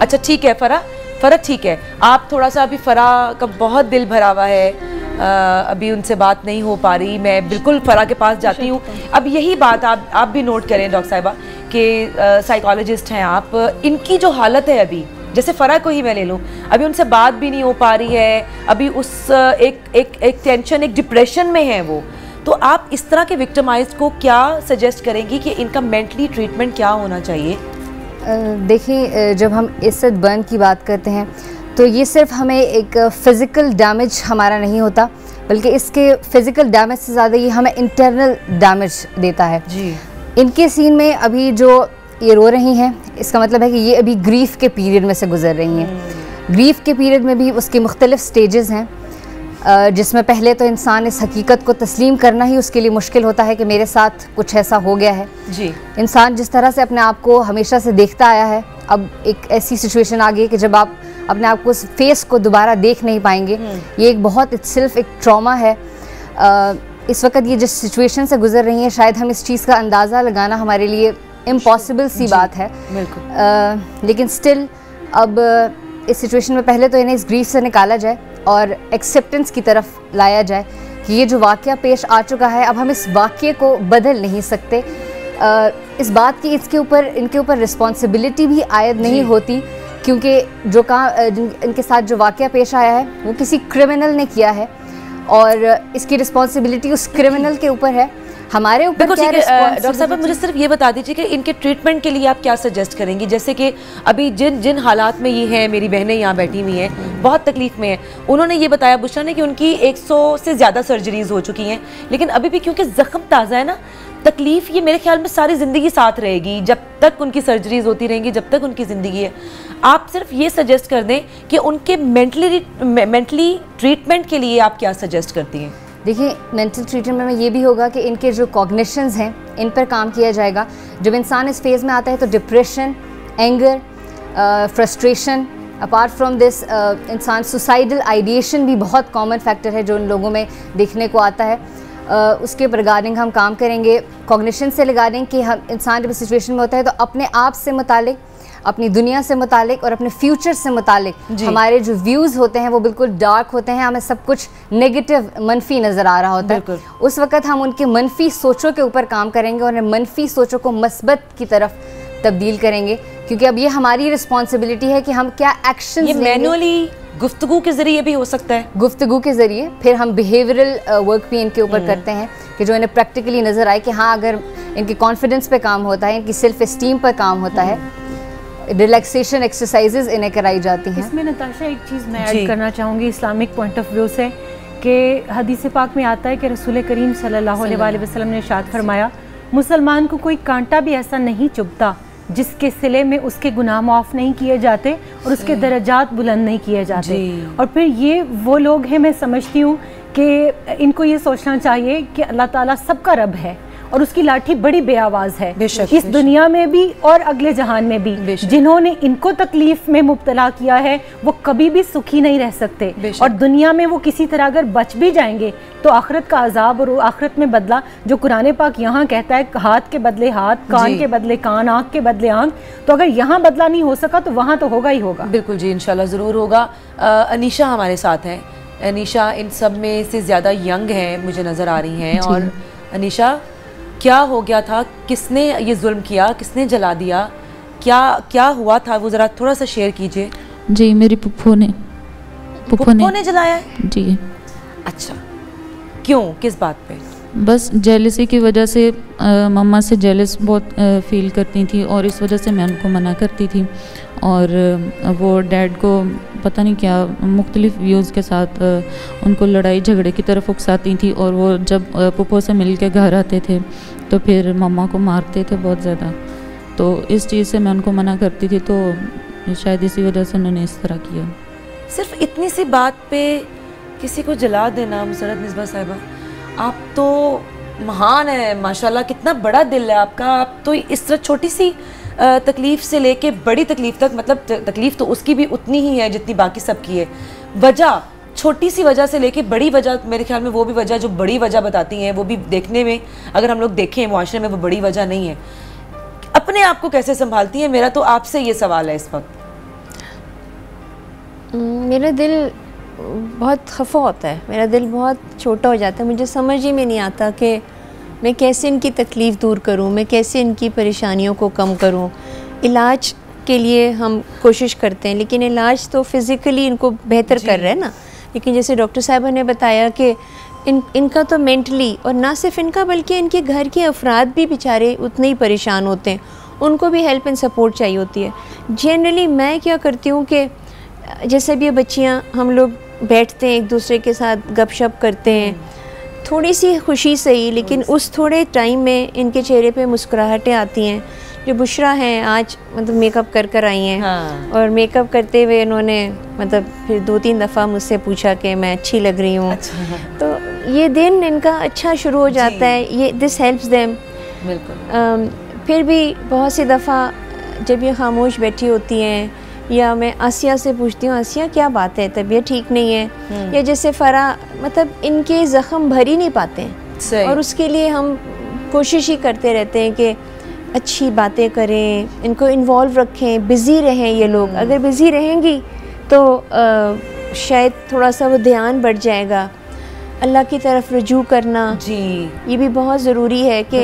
अच्छा ठीक है, फरा। फरा ठीक है। आप थोड़ा सा अभी फरा का बहुत दिल भरा हुआ है। अ, अभी उनसे बात नहीं हो पा रही। मैं बिल्कुल फरा के पास जाती हूँ। अब यही बात आप आप भी नोट करें डॉक्टर साहिबा कि साइकोलॉजिस्ट हैं आप। इनकी जो हालत है अभी जैसे फरा को ही मैं ले लूँ। अभी उनसे बात भी नहीं हो पा रही है। अभी उस एक एक एक टेंशन एक डिप्रेशन में है वो। तो आप इस तरह के विक्टिमाइज को क्या सजेस्ट करेंगी कि इनका मेंटली ट्रीटमेंट क्या होना चाहिए? देखिए जब हम इज़्ज़त बर्न की बात करते हैं तो ये सिर्फ़ हमें एक फ़िज़िकल डैमेज हमारा नहीं होता बल्कि इसके फ़िज़िकल डैमेज से ज़्यादा ये हमें इंटरनल डैमेज देता है। जी। इनके सीन में अभी जो ये रो रही हैं इसका मतलब है कि ये अभी ग्रीफ के पीरियड में से गुजर रही हैं। ग्रीफ के पीरियड में भी उसके मुख्तलिफ़ स्टेजेस हैं जिसमें पहले तो इंसान इस हकीकत को तस्लीम करना ही उसके लिए मुश्किल होता है कि मेरे साथ कुछ ऐसा हो गया है। जी। इंसान जिस तरह से अपने आप को हमेशा से देखता आया है अब एक ऐसी सिचुएशन आ गई कि जब आप अपने आप को उस फेस को दोबारा देख नहीं पाएँगे ये एक बहुत सिर्फ़ एक ट्रॉमा है। अ, इस वक्त ये जिस सिचुएशन से गुजर रही हैं शायद हम इस चीज़ का अंदाज़ा लगाना हमारे लिए इम्पॉसिबल सी बात है। बिल्कुल। लेकिन स्टिल अब इस सिचुएशन में पहले तो इन्हें इस ग्रीफ से निकाला जाए और एक्सेप्टेंस की तरफ़ लाया जाए कि ये जो वाक्य पेश आ चुका है अब हम इस वाक्य को बदल नहीं सकते। अ, इस बात की इसके ऊपर इनके ऊपर रिस्पॉन्सिबिलिटी भी आयद नहीं होती क्योंकि जो का इनके साथ जो वाक़ पेश आया है वो किसी क्रिमिनल ने किया है और इसकी रिस्पॉन्सिबिलिटी उस क्रिमिनल के ऊपर है। हमारे ऊपर बिल्कुल डॉक्टर साहब मुझे सिर्फ़ ये बता दीजिए कि इनके ट्रीटमेंट के लिए आप क्या सजेस्ट करेंगी? जैसे कि अभी जिन जिन हालात में ये हैं मेरी बहनें यहाँ बैठी हुई हैं बहुत तकलीफ़ में हैं उन्होंने ये बताया बुशरा ने कि उनकी 100 से ज़्यादा सर्जरीज हो चुकी हैं। लेकिन अभी भी क्योंकि ज़ख्म ताज़ा है ना तकलीफ़ ये मेरे ख्याल में सारी ज़िंदगी साथ रहेगी जब तक उनकी सर्जरीज होती रहेंगी जब तक उनकी ज़िंदगी है। आप सिर्फ़ ये सजेस्ट कर दें कि उनके मेंटली मेंटली ट्रीटमेंट के लिए आप क्या सजेस्ट करती हैं? देखिए मेंटल ट्रीटमेंट में ये भी होगा कि इनके जो कॉग्निशंस हैं इन पर काम किया जाएगा। जब इंसान इस फ़ेज़ में आता है तो depression anger frustration apart from this इंसान सुसाइडल आइडिएशन भी बहुत कॉमन फैक्टर है जो उन लोगों में देखने को आता है। uh, उसके रिगार्डिंग हम काम करेंगे कॉग्निशन से रिगार्डिंग कि हम इंसान जब सिचुएशन में होता है तो अपने आप से मुतालिक अपनी दुनिया से मुतालिक और अपने फ्यूचर से मुतालिक हमारे जो व्यूज़ होते हैं वो बिल्कुल डार्क होते हैं हमें सब कुछ नेगेटिव मनफी नज़र आ रहा होता है। उस वक्त हम उनके मनफी सोचों के ऊपर काम करेंगे और मनफी सोचों को मस्बत की तरफ़ तब्दील करेंगे क्योंकि अब ये हमारी रिस्पॉन्सिबिलिटी है कि हम क्या एक्शन मैनुअली गुफ्तगु के ज़रिए भी हो सकता है। गुफ्तगु के ज़रिए फिर हम बिहेवियरल वर्क भी इनके ऊपर करते हैं कि जो इन्हें प्रैक्टिकली नज़र आए कि हाँ अगर इनके कॉन्फिडेंस पे काम होता है इनकी सेल्फ इस्टीम पर काम होता है रिलैक्सेशन एक्सरसाइजेज इन्हें कराई जाती हैं। इसमें नताशा एक चीज़ मैं ऐड करना चाहूँगी इस्लामिक पॉइंट ऑफ़ व्यू से कि हदीस पाक में आता है कि रसूल करीम सल्लल्लाहु अलैहि वसल्लम ने शाद फरमाया मुसलमान को कोई कांटा भी ऐसा नहीं चुभता जिसके सिले में उसके गुनाह माफ़ नहीं किए जाते और उसके दर्जात बुलंद नहीं किए जाते। और फिर ये वो लोग हैं मैं समझती हूँ कि इनको ये सोचना चाहिए कि अल्लाह ताला सबका रब है। और उसकी लाठी बड़ी बेआवाज है। इस दुनिया में भी और अगले जहान में भी। जिन्होंने इनको तकलीफ़ में मुबतला किया है वो कभी भी सुखी नहीं रह सकते। और दुनिया में वो किसी तरह अगर बच भी जाएँगे तो आखरत का अजाब और आखरत में बदला जो कुरान पाक यहाँ कहता है हाथ के बदले हाथ कान के बदले कान आँख के बदले आँख तो अगर यहाँ बदला नहीं हो सका तो वहाँ तो होगा ही होगा। बिल्कुल जी इनशाला ज़रूर होगा। अनिशा हमारे साथ हैं। अनिशा इन सब में से ज़्यादा यंग हैं मुझे नज़र आ रही हैं। और अनिशा क्या हो गया था? किसने ये जुल्म किया? किसने जला दिया? क्या क्या हुआ था? वो ज़रा थोड़ा सा शेयर कीजिए। जी मेरी पुप्पो ने पुप्पो ने, ने जलाया? जी। अच्छा। क्यों? किस बात पे? बस जेलसी की वजह से मम्मा से जेलस बहुत आ, फील करती थी और इस वजह से मैं उनको मना करती थी। और वो डैड को पता नहीं क्या मुख्तलिफ़ व्यूज़ के साथ उनको लड़ाई झगड़े की तरफ़ उकसाती थी और वो जब पुप्पो से मिल के घर आते थे तो फिर मम्मा को मारते थे बहुत ज़्यादा। तो इस चीज़ से मैं उनको मना करती थी तो शायद इसी वजह से उन्होंने इस तरह किया। सिर्फ़ इतनी सी बात पे किसी को जला देना, मुसरत मिसबा साहिबा, आप तो महान है, माशाल्लाह कितना बड़ा दिल है आपका, आप तो इस तरह छोटी सी तकलीफ़ से लेके बड़ी तकलीफ़ तक मतलब तकलीफ़ तो उसकी भी उतनी ही है जितनी बाकी सबकी है। वजह, छोटी सी वजह से लेके बड़ी वजह, मेरे ख्याल में वो भी वजह जो बड़ी वजह बताती हैं, वो भी देखने में, अगर हम लोग देखें मुआरे में, वो बड़ी वजह नहीं है। अपने आप को कैसे संभालती हैं? मेरा तो आपसे ये सवाल है इस वक्त। मेरा दिल बहुत खफा होता है। मेरा दिल बहुत छोटा हो जाता है। मुझे समझ ही में नहीं आता कि मैं कैसे इनकी तकलीफ़ दूर करूँ? मैं कैसे इनकी परेशानियों को कम करूँ? इलाज के लिए हम कोशिश करते हैं लेकिन इलाज तो फ़िज़िकली इनको बेहतर कर रहे हैं ना। लेकिन जैसे डॉक्टर साहबा ने बताया कि इन इनका तो मेंटली और ना सिर्फ़ इनका बल्कि इनके घर के अफराद भी बेचारे उतने ही परेशान होते हैं। उनको भी हेल्प एंड सपोर्ट चाहिए होती है। जनरली मैं क्या करती हूँ कि जैसे भी ये बच्चियाँ हम लोग बैठते हैं एक दूसरे के साथ गपशप करते हैं थोड़ी सी खुशी सही लेकिन उस थोड़े टाइम में इनके चेहरे पे मुस्कुराहटें आती हैं। जो बुशरा हैं आज मतलब मेकअप कर कर आई हैं। हाँ। और मेकअप करते हुए इन्होंने मतलब फिर दो तीन दफ़ा मुझसे पूछा कि मैं अच्छी लग रही हूँ। अच्छा। तो ये दिन इनका अच्छा शुरू हो जाता है। ये दिस हेल्प्स देम बिल्कुल। फिर भी बहुत सी दफ़ा जब ये खामोश बैठी होती हैं या मैं आसिया से पूछती हूँ आसिया क्या बात है? तबीयत ठीक नहीं है। हम्म। या जैसे फ़रा मतलब इनके ज़ख्म भर ही नहीं पाते। हैं और उसके लिए हम कोशिश ही करते रहते हैं कि अच्छी बातें करें इनको इन्वॉल्व रखें बिज़ी रहें ये लोग। हम्म। अगर बिज़ी रहेंगी तो आ, शायद थोड़ा सा वो ध्यान बढ़ जाएगा। अल्लाह की तरफ़ रजू करना। जी। ये भी बहुत ज़रूरी है कि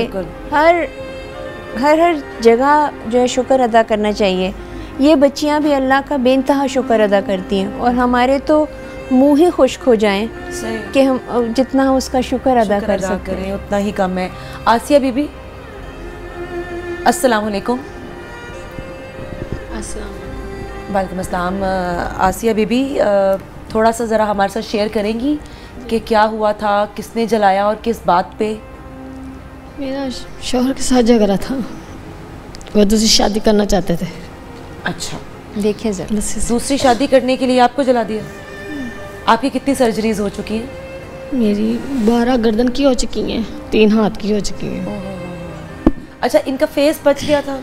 हर हर हर जगह जो है शुक्र अदा करना चाहिए। ये बच्चियाँ भी अल्लाह का बेनतहा शुक्र अदा करती हैं और हमारे तो मुँह ही खुश्क हो जाएँ कि हम जितना हम उसका शुक्र अदा कर सकते हैं उतना ही कम है। आसिया बीबी अस्सलाम वालेकुम वालेकुम अस्सलाम। आसिया बीबी थोड़ा सा ज़रा हमारे साथ शेयर करेंगी कि क्या हुआ था किसने जलाया और किस बात पे? मेरा शोहर के साथ झगड़ा था। वो दूसरी शादी करना चाहते थे। अच्छा। देखिए सर दूसरी शादी करने के लिए आपको जला दिया? आपकी कितनी सर्जरीज हो चुकी है? मेरी बारह गर्दन की हो चुकी हैं तीन हाथ की हो चुकी हैं। अच्छा इनका फेस बच गया था?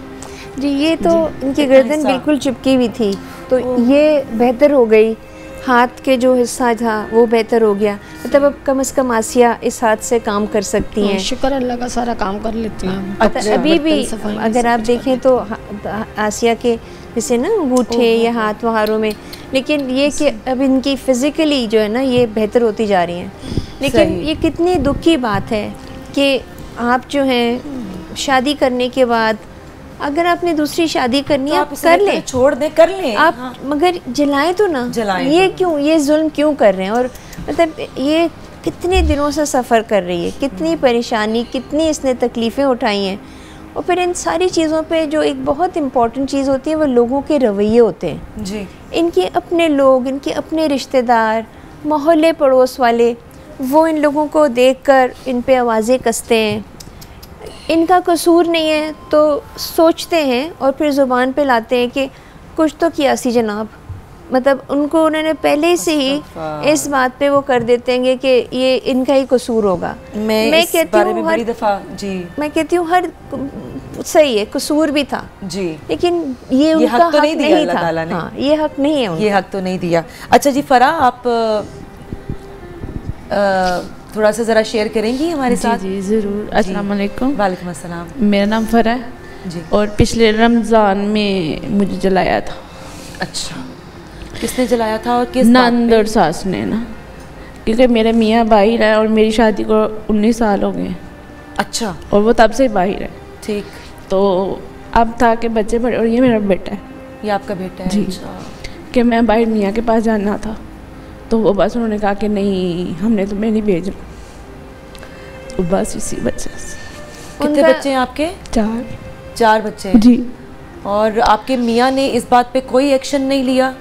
जी ये तो जी, इनकी गर्दन बिल्कुल चिपकी हुई थी। तो ये बेहतर हो गई। हाथ के जो हिस्सा था वो बेहतर हो गया। मतलब अब कम से कम आसिया इस हाथ से काम कर सकती हैं। शुक्र अल्लाह का सारा काम कर लेती हैं। अच्छा, अभी भी अगर आप देखें तो आसिया के जैसे ना अंगूठे या हाथ वहारों में। लेकिन ये कि अब इनकी फिज़िकली जो है ना ये बेहतर होती जा रही हैं। लेकिन ये कितनी दुख की बात है कि आप जो हैं शादी करने के बाद अगर आपने दूसरी शादी करनी है तो आप आप कर लें। छोड़ दें कर लें। आप हाँ। मगर जलाएँ तो ना। जलाएँ ये तो। क्यों ये जुल्म क्यों कर रहे हैं? और मतलब ये कितने दिनों से सफ़र कर रही है? कितनी परेशानी कितनी इसने तकलीफ़ें उठाई हैं? और फिर इन सारी चीज़ों पे जो एक बहुत इंपॉर्टेंट चीज़ होती है वो लोगों के रवैये होते हैं। जी। इनके अपने लोग इनके अपने रिश्तेदार मोहल्ले पड़ोस वाले वो इन लोगों को देखकर इन पे आवाज़ें कसते हैं। इनका कसूर नहीं है तो सोचते हैं और फिर ज़ुबान पे लाते हैं कि कुछ तो किया सी जनाब। मतलब उनको उन्होंने पहले से ही इस बात पे वो कर देते हैं कि ये इनका ही कसूर होगा। मैं, इस कहती हूँ हर दफ़ा जी। मैं कहती हूँ हर सही है कसूर भी था। जी। लेकिन ये, ये उनका हक तो नहीं दिया अल्लाह था। ने। हाँ ये हक नहीं है ये हक तो नहीं दिया। अच्छा जी फरा आप अ, थोड़ा सा ज़रा शेयर करेंगी हमारे साथ? जी ज़रूर। अस्सलाम वालेकुम। वालेकुम अस्सलाम। मेरा नाम फरा है जी। और पिछले रमज़ान में मुझे जलाया था। अच्छा। किसने जलाया था और किस बात नंद और सास ने ना। क्योंकि मेरे मियाँ बाहर है और मेरी शादी को उन्नीस साल हो गए। अच्छा। और वो तब से बाहर है। ठीक। तो अब था कि बच्चे बड़े और ये मेरा बेटा है। ये आपका बेटा है? जी। अच्छा। कि मैं बाहर मियाँ के पास जाना था। तो वो बस उन्होंने कहा कि नहीं हमने तुम्हें नहीं भेजना। तो बस इसी वजह से। कितने बच्चे हैं आपके? चार। चार बच्चे हैं। जी। और आपके मियाँ ने इस बात पे कोई एक्शन नहीं लिया?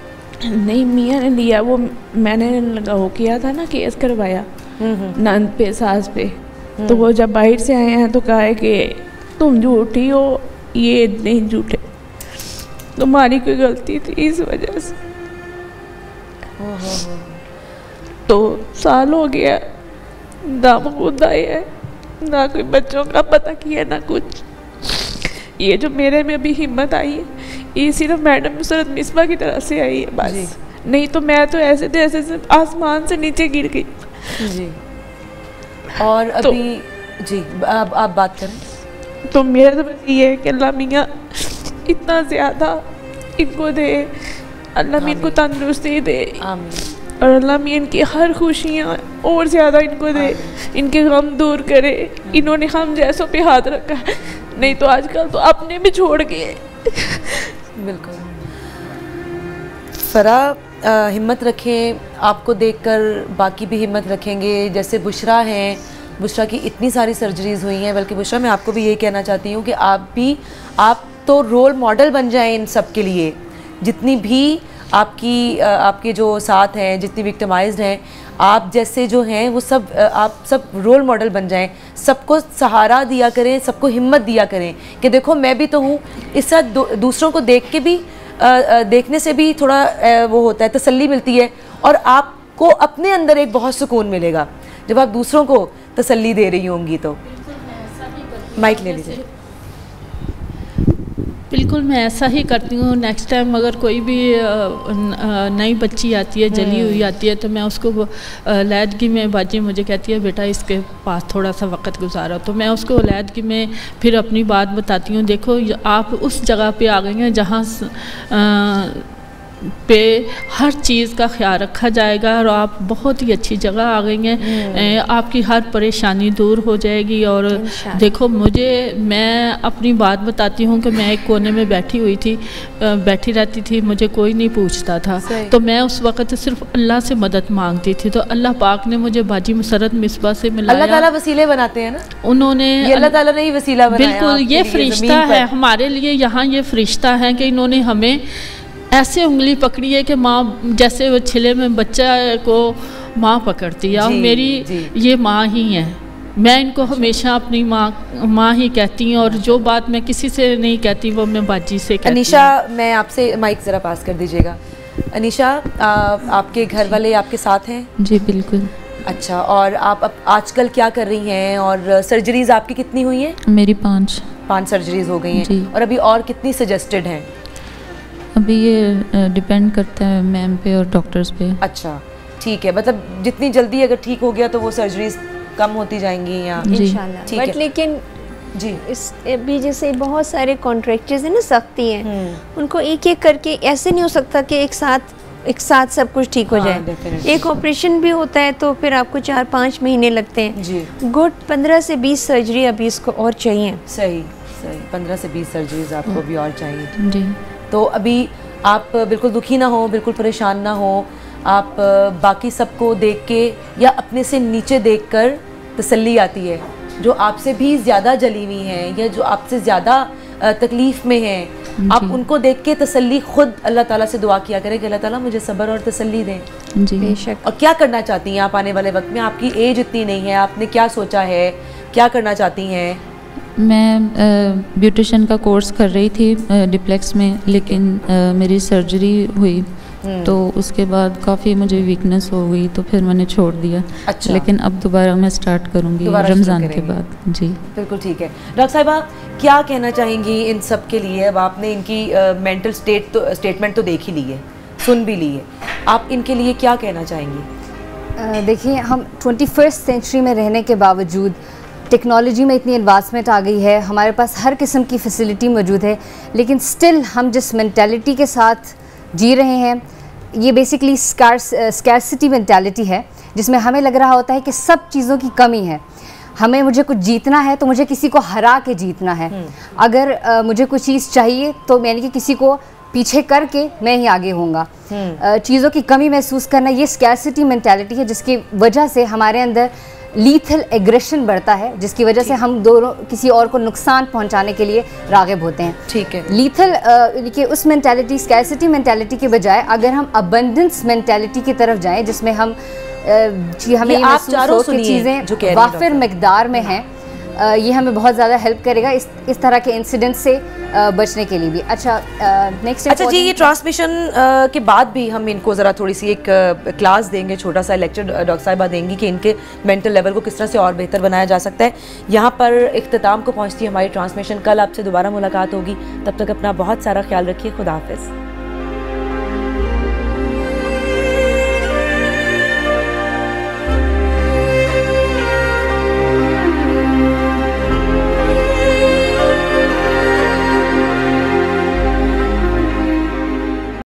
नहीं मियाँ ने लिया। वो मैंने लगा वो किया था ना केस करवाया। नंद पे सास पे। तो वो जब बाहर से आए हैं तो कहा है कि तुम झूठी हो ये नहीं झूठे। तुम्हारी कोई गलती थी इस वजह से। तो साल हो गया ना खुद आए है ना कोई बच्चों का पता किया ना कुछ। ये जो मेरे में अभी हिम्मत आई है ये सिर्फ़ मैडम सूरत मिसबा की तरफ़ से आई है बस। नहीं तो मैं तो ऐसे थे ऐसे से आसमान से नीचे गिर गई। जी। और तो- अभी जी अब आप बात करें। तो मेरा तो बस ये है कि अल्लाह मियाँ इतना ज़्यादा इनको दे अल्लाह मियाँ इनको तंदुरुस्ती दे। आमीन। और अल्लाह मियाँ इनकी हर खुशियाँ और ज़्यादा इनको दे। इनके गम दूर करे। इन्होंने हम जैसों पे हाथ रखा है। नहीं तो आजकल तो अपने भी छोड़ गए। बिल्कुल। फरा हिम्मत रखें, आपको देखकर बाकी भी हिम्मत रखेंगे। जैसे बुशरा हैं, बुशरा की इतनी सारी सर्जरीज हुई हैं, बल्कि बुशरा, मैं आपको भी यही कहना चाहती हूँ कि आप भी, आप तो रोल मॉडल बन जाएँ इन सब के लिए। जितनी भी आपकी आपके जो साथ हैं, जितनी विक्टिमाइज्ड हैं आप जैसे जो हैं वो सब आप सब रोल मॉडल बन जाएँ। सबको सहारा दिया करें सबको हिम्मत दिया करें कि देखो मैं भी तो हूँ। इस साथ दू- दूसरों को देख के भी अ, देखने से भी थोड़ा अ, वो होता है तसल्ली मिलती है और आपको अपने अंदर एक बहुत सुकून मिलेगा। जब आप दूसरों को तसल्ली दे रही होंगी तो। माइक ले लीजिए। बिल्कुल मैं ऐसा ही करती हूँ। नेक्स्ट टाइम अगर कोई भी नई बच्ची आती है जली हुई आती है तो मैं उसको लैदगी में बाजी मुझे कहती है बेटा इसके पास थोड़ा सा वक्त गुजारा। तो मैं उसको लैदगी में फिर अपनी बात बताती हूँ देखो आप उस जगह पे आ गई हैं जहाँ पे हर चीज़ का ख्याल रखा जाएगा और आप बहुत ही अच्छी जगह आ गई हैं। आपकी हर परेशानी दूर हो जाएगी और देखो मुझे मैं अपनी बात बताती हूँ कि मैं एक कोने में बैठी हुई थी बैठी रहती थी मुझे कोई नहीं पूछता था। तो मैं उस वक्त सिर्फ़ अल्लाह से मदद मांगती थी। तो अल्लाह पाक ने मुझे बाजी मुसरत मिसबा से मिला अल्लाह ताला वसीले बनाते हैं ना? उन्होंने अल्लाह ताला ने ही वसीला बनाया बिल्कुल ये फरिश्ता है हमारे लिए यहाँ ये फरिश्ता है कि इन्होंने हमें ऐसे उंगली पकड़ी है कि माँ जैसे वो छिले में बच्चा को माँ पकड़ती है। और मेरी ये माँ ही है। मैं इनको हमेशा अपनी माँ माँ ही कहती हूँ और जो बात मैं किसी से नहीं कहती वो मैं बाजी से कहती अनीशा मैं आपसे माइक ज़रा पास कर दीजिएगा। अनीशा आ, आपके घर वाले आपके साथ हैं? जी बिल्कुल। अच्छा और आप अब आजकल क्या कर रही हैं? और सर्जरीज आपकी कितनी हुई हैं? मेरी पाँच। पाँच सर्जरीज हो गई हैं। और अभी और कितनी सजेस्टेड हैं? अभी ये डिपेंड करता है मैम पे और डॉक्टर्स पे। अच्छा ठीक है मतलब जितनी जल्दी अगर ठीक हो गया तो वो सर्जरीज कम होती जाएँगी या इंशाल्लाह। बट लेकिन जी। इस अभी जैसे बहुत सारे कॉन्ट्रैक्टर्स हैं ना सख्ती हैं हम्म। उनको एक एक करके ऐसे नहीं हो सकता कि एक साथ एक साथ सब कुछ ठीक हो हाँ, जाए। एक ऑपरेशन भी होता है तो फिर आपको चार पाँच महीने लगते हैं। गुड पंद्रह से बीस सर्जरी अभी इसको और चाहिए। सही सही पंद्रह से बीस सर्जरीज आपको भी और चाहिए। जी। तो अभी आप बिल्कुल दुखी ना हो बिल्कुल परेशान ना हो। आप बाकी सबको देख के या अपने से नीचे देख कर तसली आती है। जो आपसे भी ज़्यादा जली हुई हैं या जो आपसे ज़्यादा तकलीफ़ में हैं आप उनको देख के तसली खुद अल्लाह ताला से दुआ किया करें कि अल्लाह ताला मुझे सब्र और तसली दें। जी। बेशक। और क्या करना चाहती हैं आप आने वाले वक्त में? आपकी एज इतनी नहीं है आपने क्या सोचा है? क्या करना चाहती हैं? मैं ब्यूटिशन का कोर्स कर रही थी डिप्लेक्स में लेकिन अ, मेरी सर्जरी हुई। हम्म। तो उसके बाद काफ़ी मुझे वीकनेस हो गई तो फिर मैंने छोड़ दिया। अच्छा। लेकिन अब दोबारा मैं स्टार्ट करूँगी रमज़ान के बाद। जी। बिल्कुल ठीक है। डॉक्टर साहिबा क्या कहना चाहेंगी इन सब के लिए? अब आपने इनकी मेंटल स्टेट तो स्टेटमेंट तो देख ही ली है सुन भी ली है। आप इनके लिए क्या कहना चाहेंगी? देखिए हम ट्वेंटी फ़र्स्ट सेंचुरी में रहने के बावजूद टेक्नोलॉजी में इतनी एडवांसमेंट आ गई है हमारे पास हर किस्म की फैसिलिटी मौजूद है लेकिन स्टिल हम जिस मैंटेलिटी के साथ जी रहे हैं ये बेसिकली स्कैरसिटी मैंटेलिटी है जिसमें हमें लग रहा होता है कि सब चीज़ों की कमी है। हमें मुझे कुछ जीतना है तो मुझे किसी को हरा के जीतना है। अगर अ, मुझे कुछ चीज़ चाहिए तो यानी कि किसी को पीछे करके मैं ही आगे होऊँगा। चीज़ों की कमी महसूस करना ये स्कैरसिटी मैंटेलिटी है जिसकी वजह से हमारे अंदर लीथल एग्रेशन बढ़ता है जिसकी वजह से हम दोनों किसी और को नुकसान पहुँचाने के लिए रागब होते हैं। ठीक है। लीथल देखिए उस मैंटेलिटी स्कैसिटी मैंटेलिटी के बजाय अगर हम अबंडेंस मैंटेलिटी की तरफ़ जाएँ जिसमें हम आ, जी हमें ये आप चारों हो कि चीज़ें वाफिर मकदार में हैं। अ, ये हमें बहुत ज़्यादा हेल्प करेगा इस इस तरह के इंसिडेंट से बचने के लिए भी। अच्छा नेक्स्ट अच्छा जी ये ट्रांसमिशन के बाद भी हम इनको ज़रा थोड़ी सी एक क्लास देंगे छोटा सा लेक्चर डॉक्टर साहिबा देंगी कि इनके मेंटल लेवल को किस तरह से और बेहतर बनाया जा सकता है। यहाँ पर इख्तिताम को पहुँचती है हमारी ट्रांसमिशन कल आपसे दोबारा मुलाकात होगी। तब तक अपना बहुत सारा ख्याल रखिए। खुदा हाफिज़।